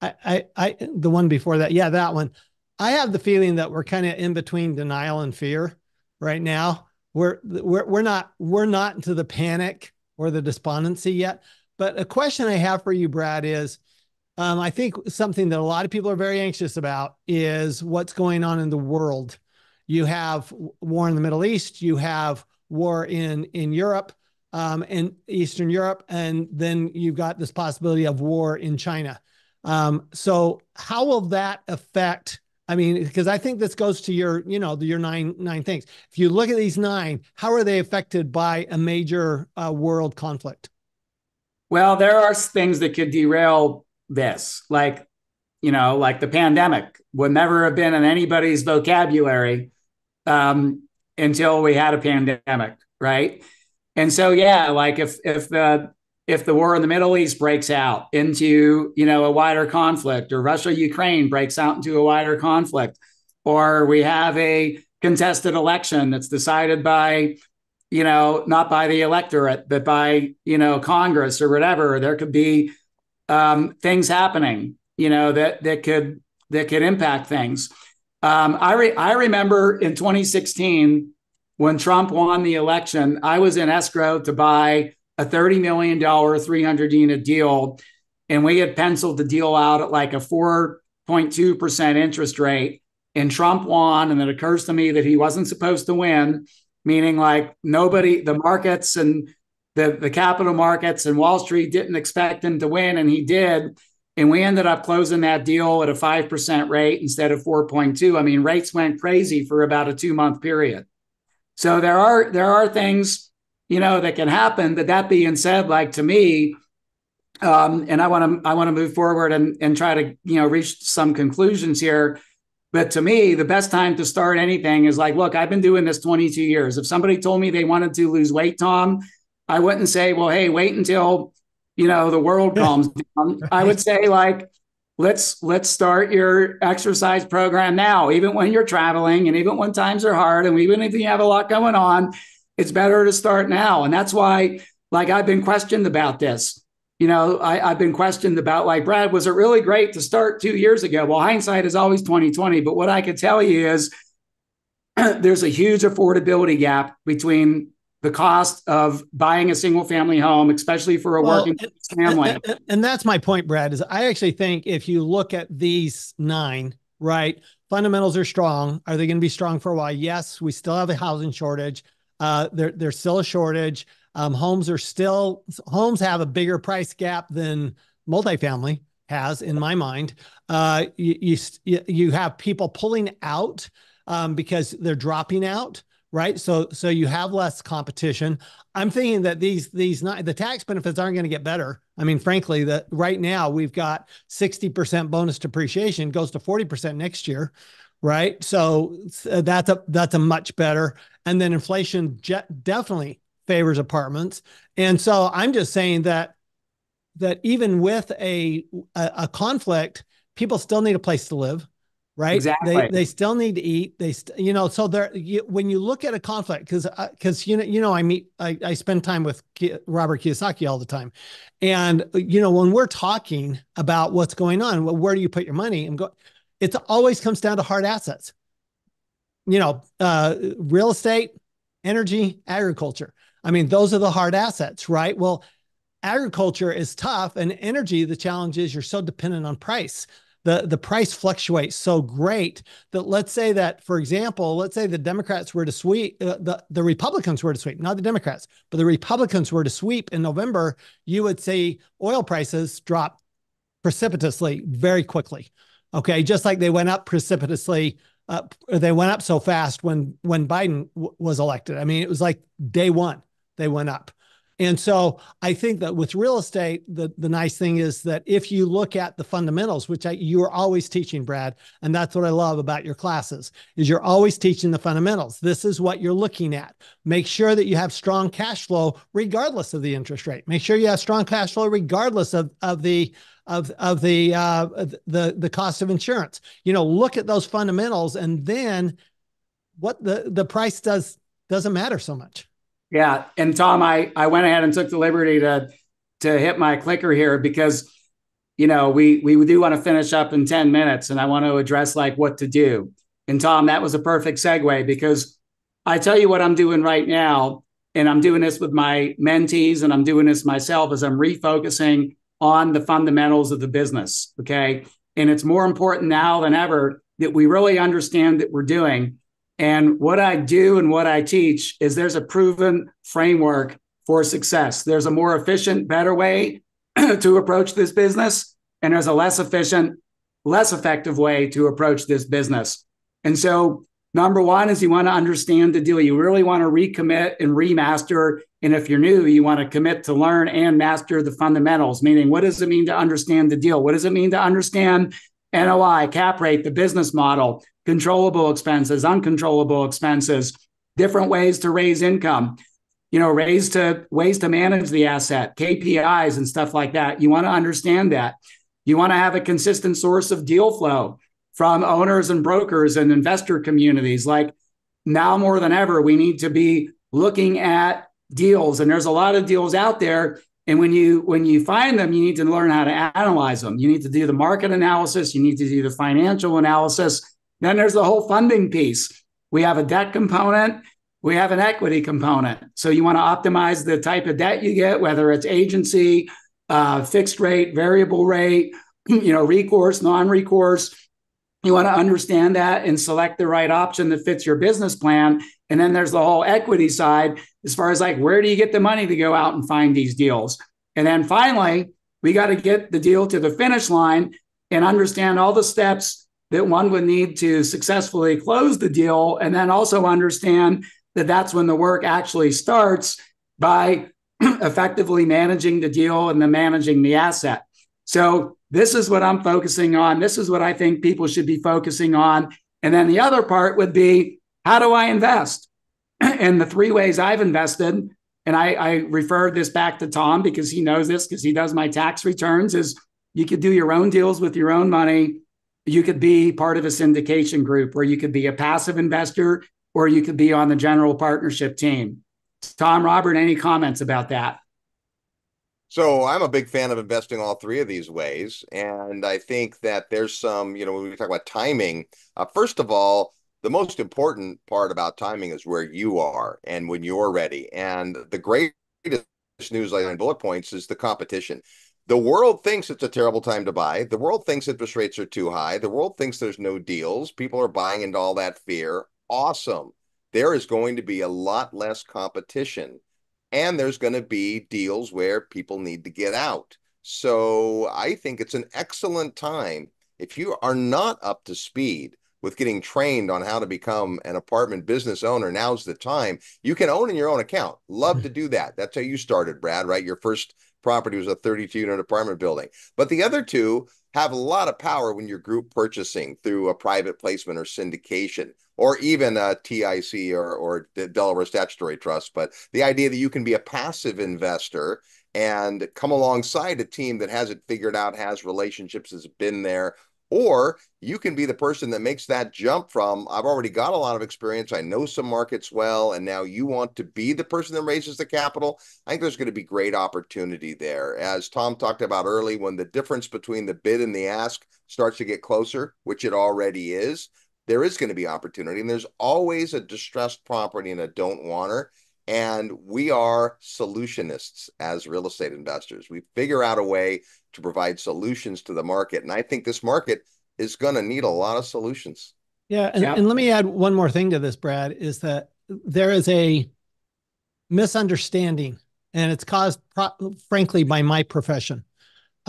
Speaker 2: I, I, I, the one before that, yeah, that one. I have the feeling that we're kind of in between denial and fear right now. We're we're we're not we're not into the panic or the despondency yet. But a question I have for you, Brad, is um, I think something that a lot of people are very anxious about is what's going on in the world. You have war in the Middle East. You have war in in Europe um, and Eastern Europe, and then you've got this possibility of war in China. Um, so how will that affect? I mean, because I think this goes to your, you know, your nine nine things. If you look at these nine, how are they affected by a major uh, world conflict?
Speaker 1: Well, there are things that could derail this, like you know, like the pandemic would never have been in anybody's vocabulary um, until we had a pandemic, right? And so, yeah, like if if the if the war in the Middle East breaks out into you know a wider conflict, or Russia Ukraine breaks out into a wider conflict, or we have a contested election that's decided by you know not by the electorate but by you know Congress or whatever, there could be um, things happening you know that that could that could impact things. Um, I re- I remember in 2016 when Trump won the election, I was in escrow to buy a $30 million 300 unit deal. And we had penciled the deal out at like a 4.2% interest rate. And Trump won. And it occurs to me that he wasn't supposed to win, meaning like nobody, the markets and the, the capital markets and Wall Street didn't expect him to win. And he did. And we ended up closing that deal at a 5% rate instead of 4.2. I mean, rates went crazy for about a two month period. So there are there are things you know that can happen. But that being said, like to me, um, and I want to I want to move forward and and try to you know reach some conclusions here. But to me, the best time to start anything is like, look, I've been doing this 22 years. If somebody told me they wanted to lose weight, Tom, I wouldn't say, well, hey, wait until you know the world [LAUGHS] calms down i would say like let's let's start your exercise program now. Even when you're traveling and even when times are hard and even if you have a lot going on it's better to start now. And that's why like i've been questioned about this. You know I, i've been questioned about like brad was it really great to start two years ago? Well hindsight is always 2020 but what i can tell you is [CLEARS THROAT] there's a huge affordability gap between the cost of buying a single family home, especially for a well, working family.
Speaker 2: And, and, that's my point, Brad, is I actually think if you look at these nine, right, fundamentals are strong. Are they going to be strong for a while? Yes, we still have a housing shortage. Uh, there, there's still a shortage. Um, homes are still, homes have a bigger price gap than multifamily has in my mind. Uh, you, you, you have people pulling out um, because they're dropping out right? So so you have less competition. I'm thinking that these these not the tax benefits aren't going to get better. I mean, frankly, that right now we've got 60% bonus depreciation goes to 40% next year, right? So uh, that's a that's a much better. And then inflation je- definitely favors apartments. And so I'm just saying that that even with a, a, a conflict, people still need a place to live right?
Speaker 1: Exactly.
Speaker 2: They, they still need to eat. They, st- you know, so there. You, when you look at a conflict, because because uh, you know, you know, I meet, I, I spend time with Ki- Robert Kiyosaki all the time, and you know, when we're talking about what's going on, well, where do you put your money? And go, it always comes down to hard assets. You know, uh, real estate, energy, agriculture. I mean, those are the hard assets, right? Well, agriculture is tough, and energy. The challenge is you're so dependent on price the the price fluctuates so great that let's say that for example let's say the democrats were to sweep uh, the the republicans were to sweep not the democrats but the republicans were to sweep in november you would see oil prices drop precipitously very quickly. Okay just like they went up precipitously uh, they went up so fast when when biden w- was elected. I mean it was like day one they went up and so I think that with real estate, the, the nice thing is that if you look at the fundamentals, which I, you are always teaching, Brad, and that's what I love about your classes, is you're always teaching the fundamentals. This is what you're looking at. Make sure that you have strong cash flow regardless of the interest rate. Make sure you have strong cash flow regardless of, of the of of the uh, the the cost of insurance. You know, look at those fundamentals, and then what the the price does doesn't matter so much.
Speaker 1: Yeah, and Tom, I I went ahead and took the liberty to to hit my clicker here because you know we we do want to finish up in 10 minutes and I want to address like what to do. And Tom, that was a perfect segue because I tell you what I'm doing right now and I'm doing this with my mentees and I'm doing this myself as I'm refocusing on the fundamentals of the business, okay? And it's more important now than ever that we really understand that we're doing and what I do and what I teach is there's a proven framework for success. There's a more efficient, better way [CLEARS THROAT] to approach this business, and there's a less efficient, less effective way to approach this business. And so, number one is you want to understand the deal. You really want to recommit and remaster. And if you're new, you want to commit to learn and master the fundamentals, meaning what does it mean to understand the deal? What does it mean to understand NOI, cap rate, the business model, controllable expenses, uncontrollable expenses, different ways to raise income, you know, ways to ways to manage the asset, KPIs and stuff like that. You want to understand that. You want to have a consistent source of deal flow from owners and brokers and investor communities. Like now more than ever, we need to be looking at deals, and there's a lot of deals out there. And when you when you find them, you need to learn how to analyze them. You need to do the market analysis. You need to do the financial analysis then there's the whole funding piece. We have a debt component, we have an equity component. So you want to optimize the type of debt you get, whether it's agency, uh, fixed rate, variable rate, [CLEARS THROAT] you know, recourse, non-recourse. You want to understand that and select the right option that fits your business plan. And then there's the whole equity side, as far as like where do you get the money to go out and find these deals? And then finally, we got to get the deal to the finish line and understand all the steps that one would need to successfully close the deal and then also understand that that's when the work actually starts by [CLEARS THROAT] effectively managing the deal and then managing the asset. So this is what I'm focusing on. This is what I think people should be focusing on. And then the other part would be how do I invest? [CLEARS THROAT] and the three ways I've invested, and I, I this back to Tom because he knows this because he does my tax returns, is you could do your own deals with your own money. You could be part of a syndication group where you could be a passive investor or you could be on the general partnership team. Tom, Robert, any comments about that?
Speaker 3: So I'm a big fan of investing all three of these ways. And I think that there's some, you know, when we talk about timing, uh, first of all, the most important part about timing is where you are and when you're ready. And the greatest news in bullet points is the competition. The world thinks it's a terrible time to buy. The world thinks interest rates are too high. The world thinks there's no deals. People are buying into all that fear. Awesome. There is going to be a lot less competition and there's going to be deals where people need to get out. So I think it's an excellent time. If you are not up to speed with getting trained on how to become an apartment business owner, now's the time. You can own in your own account. Love to do that. That's how you started, Brad, right? Your first property was a 32 unit apartment building. But the other two have a lot of power when you're group purchasing through a private placement or syndication or even a TIC or, or Delaware Statutory Trust. But the idea that you can be a passive investor and come alongside a team that has it figured out, has relationships, has been there, or you can be the person that makes that jump from I've already got a lot of experience, I know some markets well, and now you want to be the person that raises the capital. I think there's going to be great opportunity there. As Tom talked about early, when the difference between the bid and the ask starts to get closer, which it already is, there is going to be opportunity. And there's always a distressed property and a don't wanter. And we are solutionists as real estate investors. We figure out a way to provide solutions to the market. And I think this market is going to need a lot of solutions.
Speaker 2: Yeah. And, yeah. and let me add one more thing to this, Brad, is that there is a misunderstanding, and it's caused, frankly, by my profession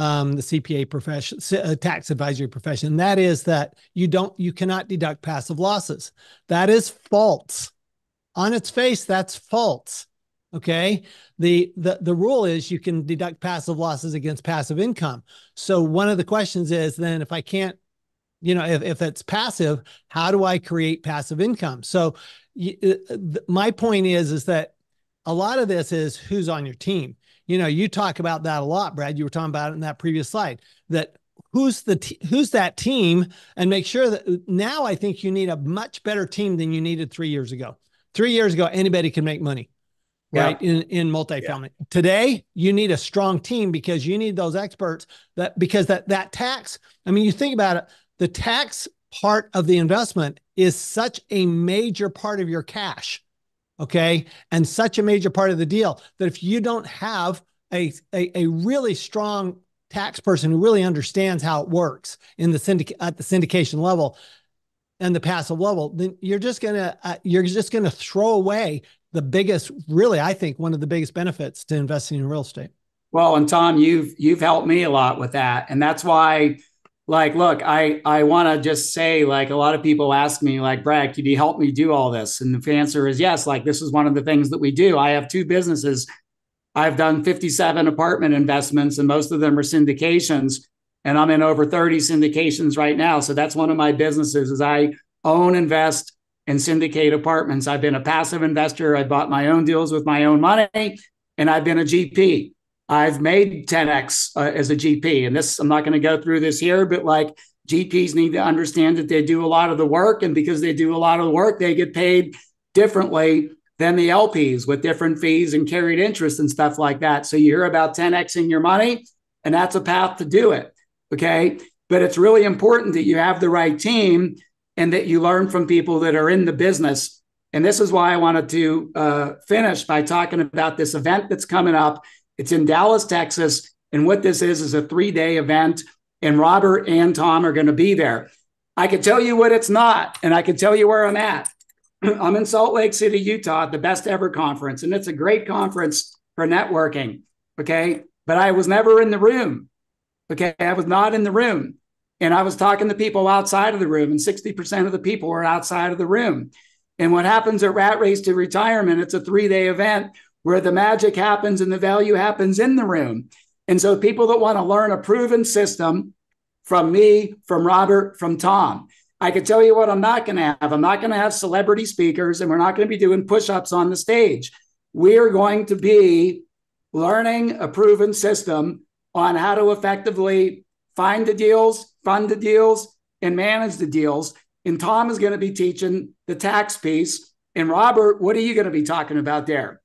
Speaker 2: um, the CPA profession, uh, tax advisory profession. That is that you don't, you cannot deduct passive losses. That is false. On its face, that's false. Okay. The, the, the rule is you can deduct passive losses against passive income. So one of the questions is then if I can't, you know, if, if it's passive, how do I create passive income? So uh, my point is, is that a lot of this is who's on your team you know, you talk about that a lot, Brad. You were talking about it in that previous slide. That who's the who's that team, and make sure that now I think you need a much better team than you needed three years ago. Three years ago, anybody can make money, yeah. right? In in multifamily. Yeah. Today, you need a strong team because you need those experts that because that that tax. I mean, you think about it. The tax part of the investment is such a major part of your cash okay and such a major part of the deal that if you don't have a, a, a really strong tax person who really understands how it works in the syndic- at the syndication level and the passive level then you're just gonna uh, you're just gonna throw away the biggest really i think one of the biggest benefits to investing in real estate.
Speaker 1: Well and tom you've you've helped me a lot with that. And that's why like look i i want to just say like a lot of people ask me like brad could you help me do all this? And the answer is yes. Like this is one of the things that we do. I have two businesses. I've done 57 apartment investments and most of them are syndications and i'm in over 30 syndications right now. So that's one of my businesses is i own invest and syndicate apartments i've been a passive investor i bought my own deals with my own money and i've been a gp I've made 10x uh, as a GP, and this I'm not going to go through this here, but like GPs need to understand that they do a lot of the work, and because they do a lot of the work, they get paid differently than the LPs with different fees and carried interest and stuff like that. So you hear about 10xing your money, and that's a path to do it. Okay, but it's really important that you have the right team and that you learn from people that are in the business. And this is why I wanted to uh, finish by talking about this event that's coming up it's in Dallas, Texas. And what this is is a three day event, and Robert and Tom are going to be there. I can tell you what it's not, and I can tell you where I'm at. [CLEARS THROAT] I'm in Salt Lake City, Utah, the best ever conference, and it's a great conference for networking. Okay. But I was never in the room. Okay. I was not in the room. And I was talking to people outside of the room, and 60% of the people were outside of the room. And what happens at Rat Race to Retirement, it's a three day event where the magic happens and the value happens in the room. And so people that want to learn a proven system from me, from Robert, from Tom, I can tell you what I'm not going to have. I'm not going to have celebrity speakers and we're not going to be doing push ups on the stage. we are going to be learning a proven system on how to effectively find the deals, fund the deals, and manage the deals. And Tom is going to be teaching the tax piece. And Robert, what are you going to be talking about there?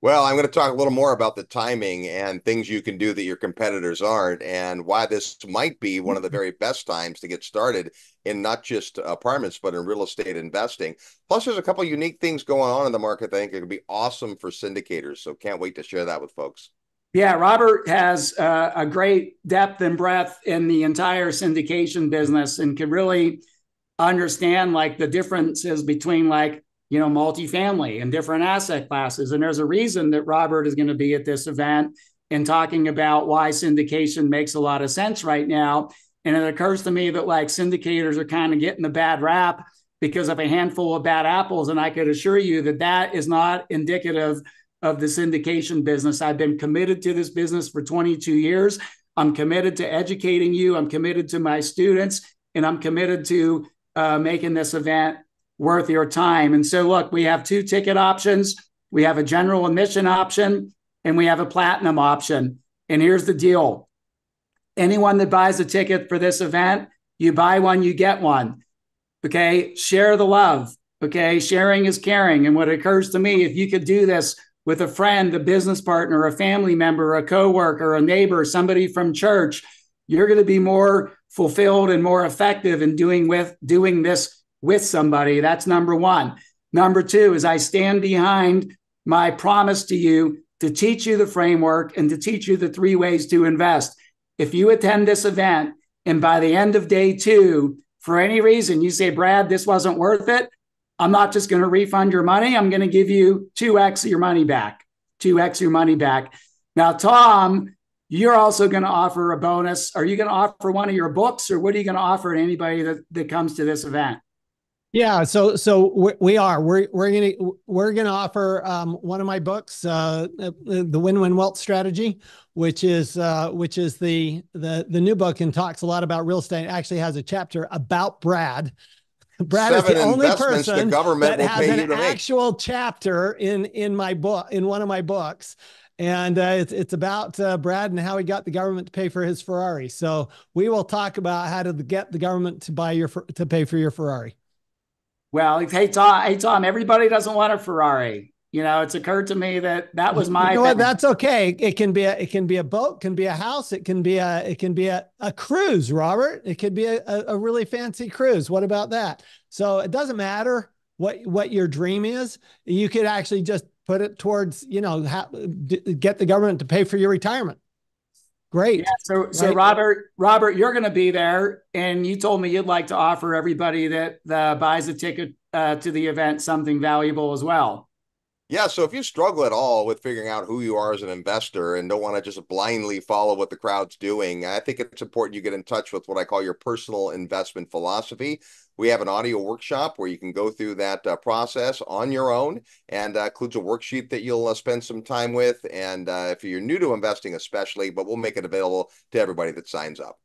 Speaker 3: Well, I'm going to talk a little more about the timing and things you can do that your competitors aren't, and why this might be one of the very best times to get started in not just apartments, but in real estate investing. Plus, there's a couple unique things going on in the market. I think it could be awesome for syndicators. So, can't wait to share that with folks.
Speaker 1: Yeah, Robert has uh, a great depth and breadth in the entire syndication business and can really understand like the differences between like you know, multifamily and different asset classes. And there's a reason that Robert is going to be at this event and talking about why syndication makes a lot of sense right now. And it occurs to me that like syndicators are kind of getting a bad rap because of a handful of bad apples. And I could assure you that that is not indicative of the syndication business. I've been committed to this business for 22 years. I'm committed to educating you. I'm committed to my students, and I'm committed to uh, making this event worth your time. And so, look, we have two ticket options. We have a general admission option and we have a platinum option. And here's the deal anyone that buys a ticket for this event, you buy one, you get one. Okay. Share the love. Okay. Sharing is caring. And what occurs to me, if you could do this with a friend, a business partner, a family member, a coworker, a neighbor, somebody from church, you're going to be more fulfilled and more effective in doing with doing this with somebody. That's number one. Number two is I stand behind my promise to you to teach you the framework and to teach you the three ways to invest. If you attend this event and by the end of day two, for any reason you say, Brad, this wasn't worth it, I'm not just going to refund your money. I'm going to give you 2x your money back. 2x your money back. Now, Tom, you're also going to offer a bonus. Are you going to offer one of your books or what are you going to offer to anybody that, that comes to this event?
Speaker 2: Yeah, so so we are we're we're gonna we're gonna offer um, one of my books, uh, uh, the Win Win Wealth Strategy, which is uh, which is the the the new book and talks a lot about real estate. It actually has a chapter about Brad. Brad Seven is the only person the that has an actual make. chapter in in my book in one of my books and uh, it's it's about uh, Brad and how he got the government to pay for his Ferrari. So we will talk about how to get the government to buy your to pay for your Ferrari.
Speaker 1: Well, hey Tom, hey Tom, everybody doesn't want a Ferrari. You know, it's occurred to me that that was my.
Speaker 2: You know what? That's okay. It can be a it can be a boat, can be a house, it can be a it can be a, a cruise, Robert. It could be a, a really fancy cruise. What about that? So it doesn't matter what what your dream is. You could actually just put it towards you know get the government to pay for your retirement. Great.
Speaker 1: Yeah, so, so right. Robert, Robert, you're going to be there, and you told me you'd like to offer everybody that uh, buys a ticket uh, to the event something valuable as well.
Speaker 3: Yeah. So if you struggle at all with figuring out who you are as an investor and don't want to just blindly follow what the crowd's doing, I think it's important you get in touch with what I call your personal investment philosophy. We have an audio workshop where you can go through that uh, process on your own and uh, includes a worksheet that you'll uh, spend some time with. And uh, if you're new to investing, especially, but we'll make it available to everybody that signs up.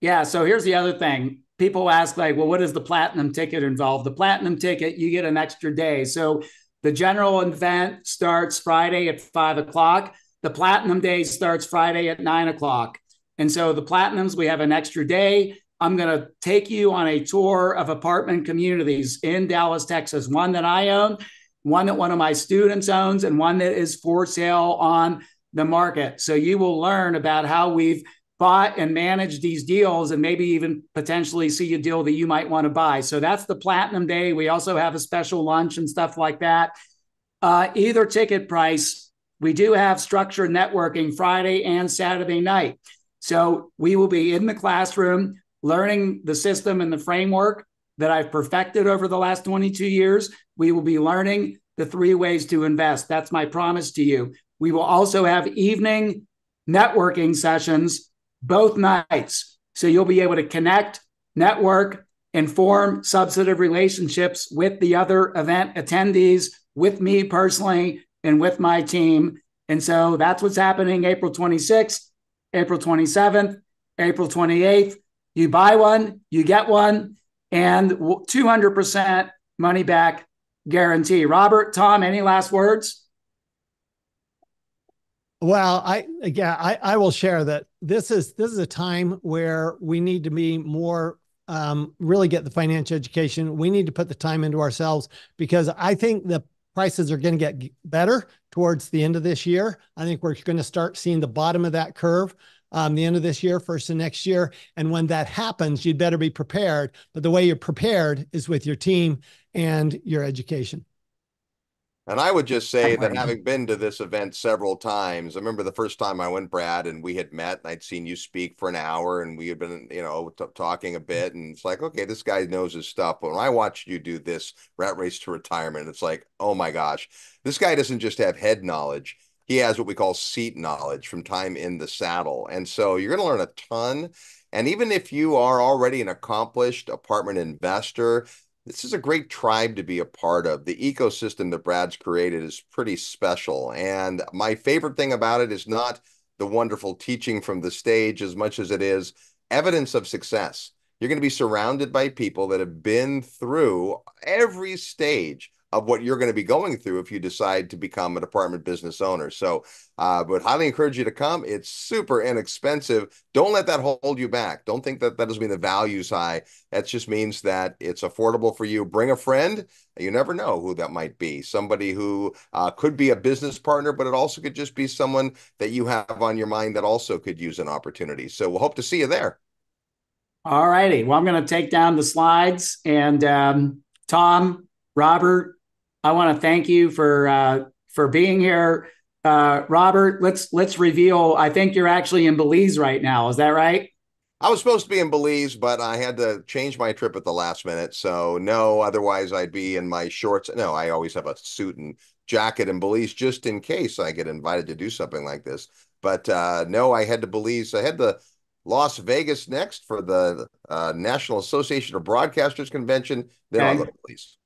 Speaker 1: Yeah. So here's the other thing people ask, like, well, what does the platinum ticket involve? The platinum ticket, you get an extra day. So the general event starts Friday at five o'clock. The platinum day starts Friday at nine o'clock. And so the platinums, we have an extra day. I'm going to take you on a tour of apartment communities in Dallas, Texas, one that I own, one that one of my students owns, and one that is for sale on the market. So you will learn about how we've bought and managed these deals and maybe even potentially see a deal that you might want to buy. So that's the platinum day. We also have a special lunch and stuff like that. Uh, either ticket price, we do have structured networking Friday and Saturday night. So we will be in the classroom learning the system and the framework that I've perfected over the last 22 years. We will be learning the three ways to invest. That's my promise to you. We will also have evening networking sessions both nights. So you'll be able to connect, network, and form substantive relationships with the other event attendees, with me personally, and with my team. And so that's what's happening April 26th, April 27th, April 28th. You buy one, you get one, and 200% money back guarantee. Robert, Tom, any last words?
Speaker 2: Well, I yeah, I, I will share that this is this is a time where we need to be more um, really get the financial education. We need to put the time into ourselves because I think the prices are going to get better towards the end of this year. I think we're going to start seeing the bottom of that curve um, the end of this year, first of next year. And when that happens, you'd better be prepared. But the way you're prepared is with your team and your education.
Speaker 3: And I would just say that having been to this event several times, I remember the first time I went, Brad, and we had met, and I'd seen you speak for an hour, and we had been, you know, t- talking a mm-hmm. bit, and it's like, okay, this guy knows his stuff. But when I watched you do this rat race to retirement, it's like, oh my gosh, this guy doesn't just have head knowledge; he has what we call seat knowledge from time in the saddle, and so you're going to learn a ton. And even if you are already an accomplished apartment investor, this is a great tribe to be a part of. The ecosystem that Brad's created is pretty special. And my favorite thing about it is not the wonderful teaching from the stage as much as it is evidence of success. You're going to be surrounded by people that have been through every stage of what you're going to be going through if you decide to become an apartment business owner. So, uh, would highly encourage you to come. It's super inexpensive. Don't let that hold you back. Don't think that that doesn't mean the value's high. That just means that it's affordable for you. Bring a friend. You never know who that might be. Somebody who uh, could be a business partner, but it also could just be someone that you have on your mind that also could use an opportunity. So, we'll hope to see you there.
Speaker 1: All righty. Well, I'm going to take down the slides and um, Tom, Robert, I want to thank you for uh, for being here, uh, Robert. Let's let's reveal. I think you're actually in Belize right now. Is that right?
Speaker 3: I was supposed to be in Belize, but I had to change my trip at the last minute. So no, otherwise I'd be in my shorts. No, I always have a suit and jacket in Belize just in case I get invited to do something like this. But uh, no, I had to Belize. I had the Las Vegas next for the uh, National Association of Broadcasters convention. Then okay. I'll go to Belize.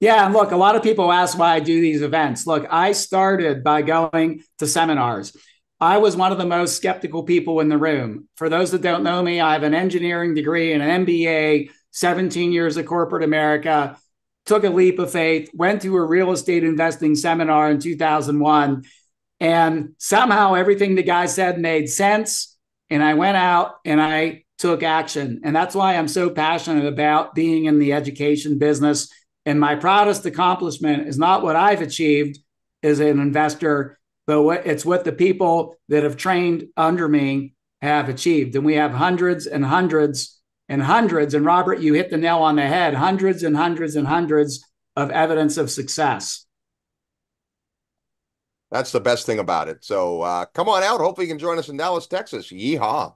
Speaker 1: Yeah, and look, a lot of people ask why I do these events. Look, I started by going to seminars. I was one of the most skeptical people in the room. For those that don't know me, I have an engineering degree and an MBA, 17 years of corporate America, took a leap of faith, went to a real estate investing seminar in 2001, and somehow everything the guy said made sense. And I went out and I took action. And that's why I'm so passionate about being in the education business and my proudest accomplishment is not what I've achieved as an investor, but what it's what the people that have trained under me have achieved. And we have hundreds and hundreds and hundreds. And Robert, you hit the nail on the head hundreds and hundreds and hundreds of evidence of success.
Speaker 3: That's the best thing about it. So uh, come on out. Hopefully, you can join us in Dallas, Texas. Yeehaw.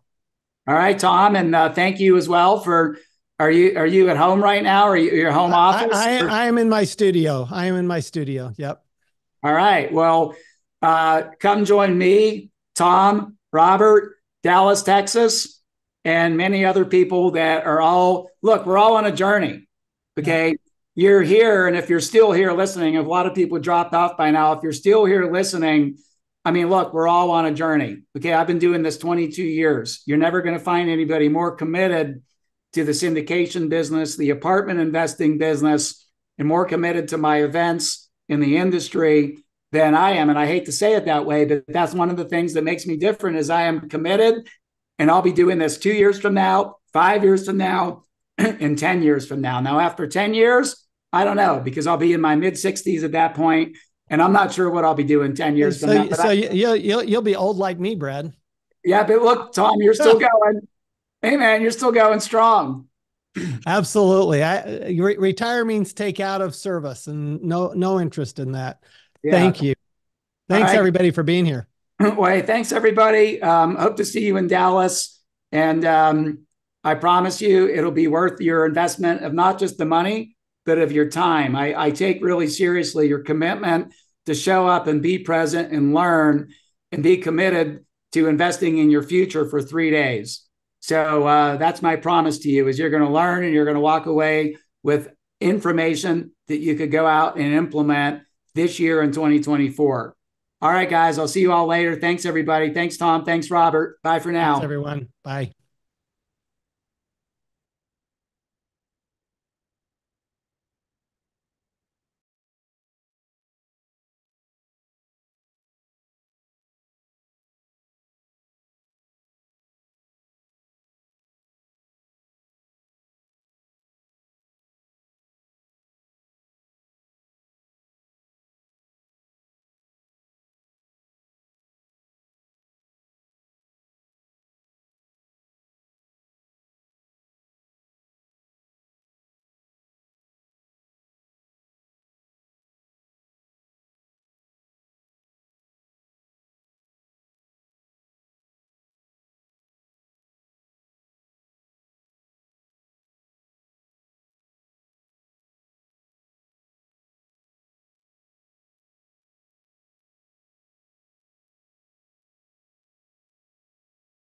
Speaker 1: All right, Tom. And uh, thank you as well for are you are you at home right now? Or are you your home office?
Speaker 2: I, I, I, am in my studio. I am in my studio. Yep.
Speaker 1: All right. Well, uh, come join me, Tom, Robert, Dallas, Texas, and many other people that are all look. We're all on a journey. Okay. You're here, and if you're still here listening, a lot of people dropped off by now. If you're still here listening, I mean, look, we're all on a journey. Okay. I've been doing this 22 years. You're never going to find anybody more committed to the syndication business, the apartment investing business, and more committed to my events in the industry than I am. And I hate to say it that way, but that's one of the things that makes me different is I am committed and I'll be doing this two years from now, five years from now, [CLEARS THROAT] and 10 years from now. Now, after 10 years, I don't know because I'll be in my mid 60s at that point, and I'm not sure what I'll be doing 10 years
Speaker 2: so,
Speaker 1: from now.
Speaker 2: So I, you'll, you'll, you'll be old like me, Brad.
Speaker 1: Yeah, but look, Tom, you're still [LAUGHS] going. Hey, man, you're still going strong.
Speaker 2: Absolutely. I re- retire means take out of service, and no no interest in that. Yeah. Thank you. Thanks right. everybody for being here. [LAUGHS]
Speaker 1: Well, hey, thanks everybody. Um, hope to see you in Dallas, and um, I promise you it'll be worth your investment of not just the money, but of your time. I, I take really seriously your commitment to show up and be present and learn and be committed to investing in your future for three days. So uh, that's my promise to you: is you're going to learn and you're going to walk away with information that you could go out and implement this year in 2024. All right, guys. I'll see you all later. Thanks, everybody. Thanks, Tom. Thanks, Robert. Bye for now.
Speaker 2: Thanks, everyone. Bye.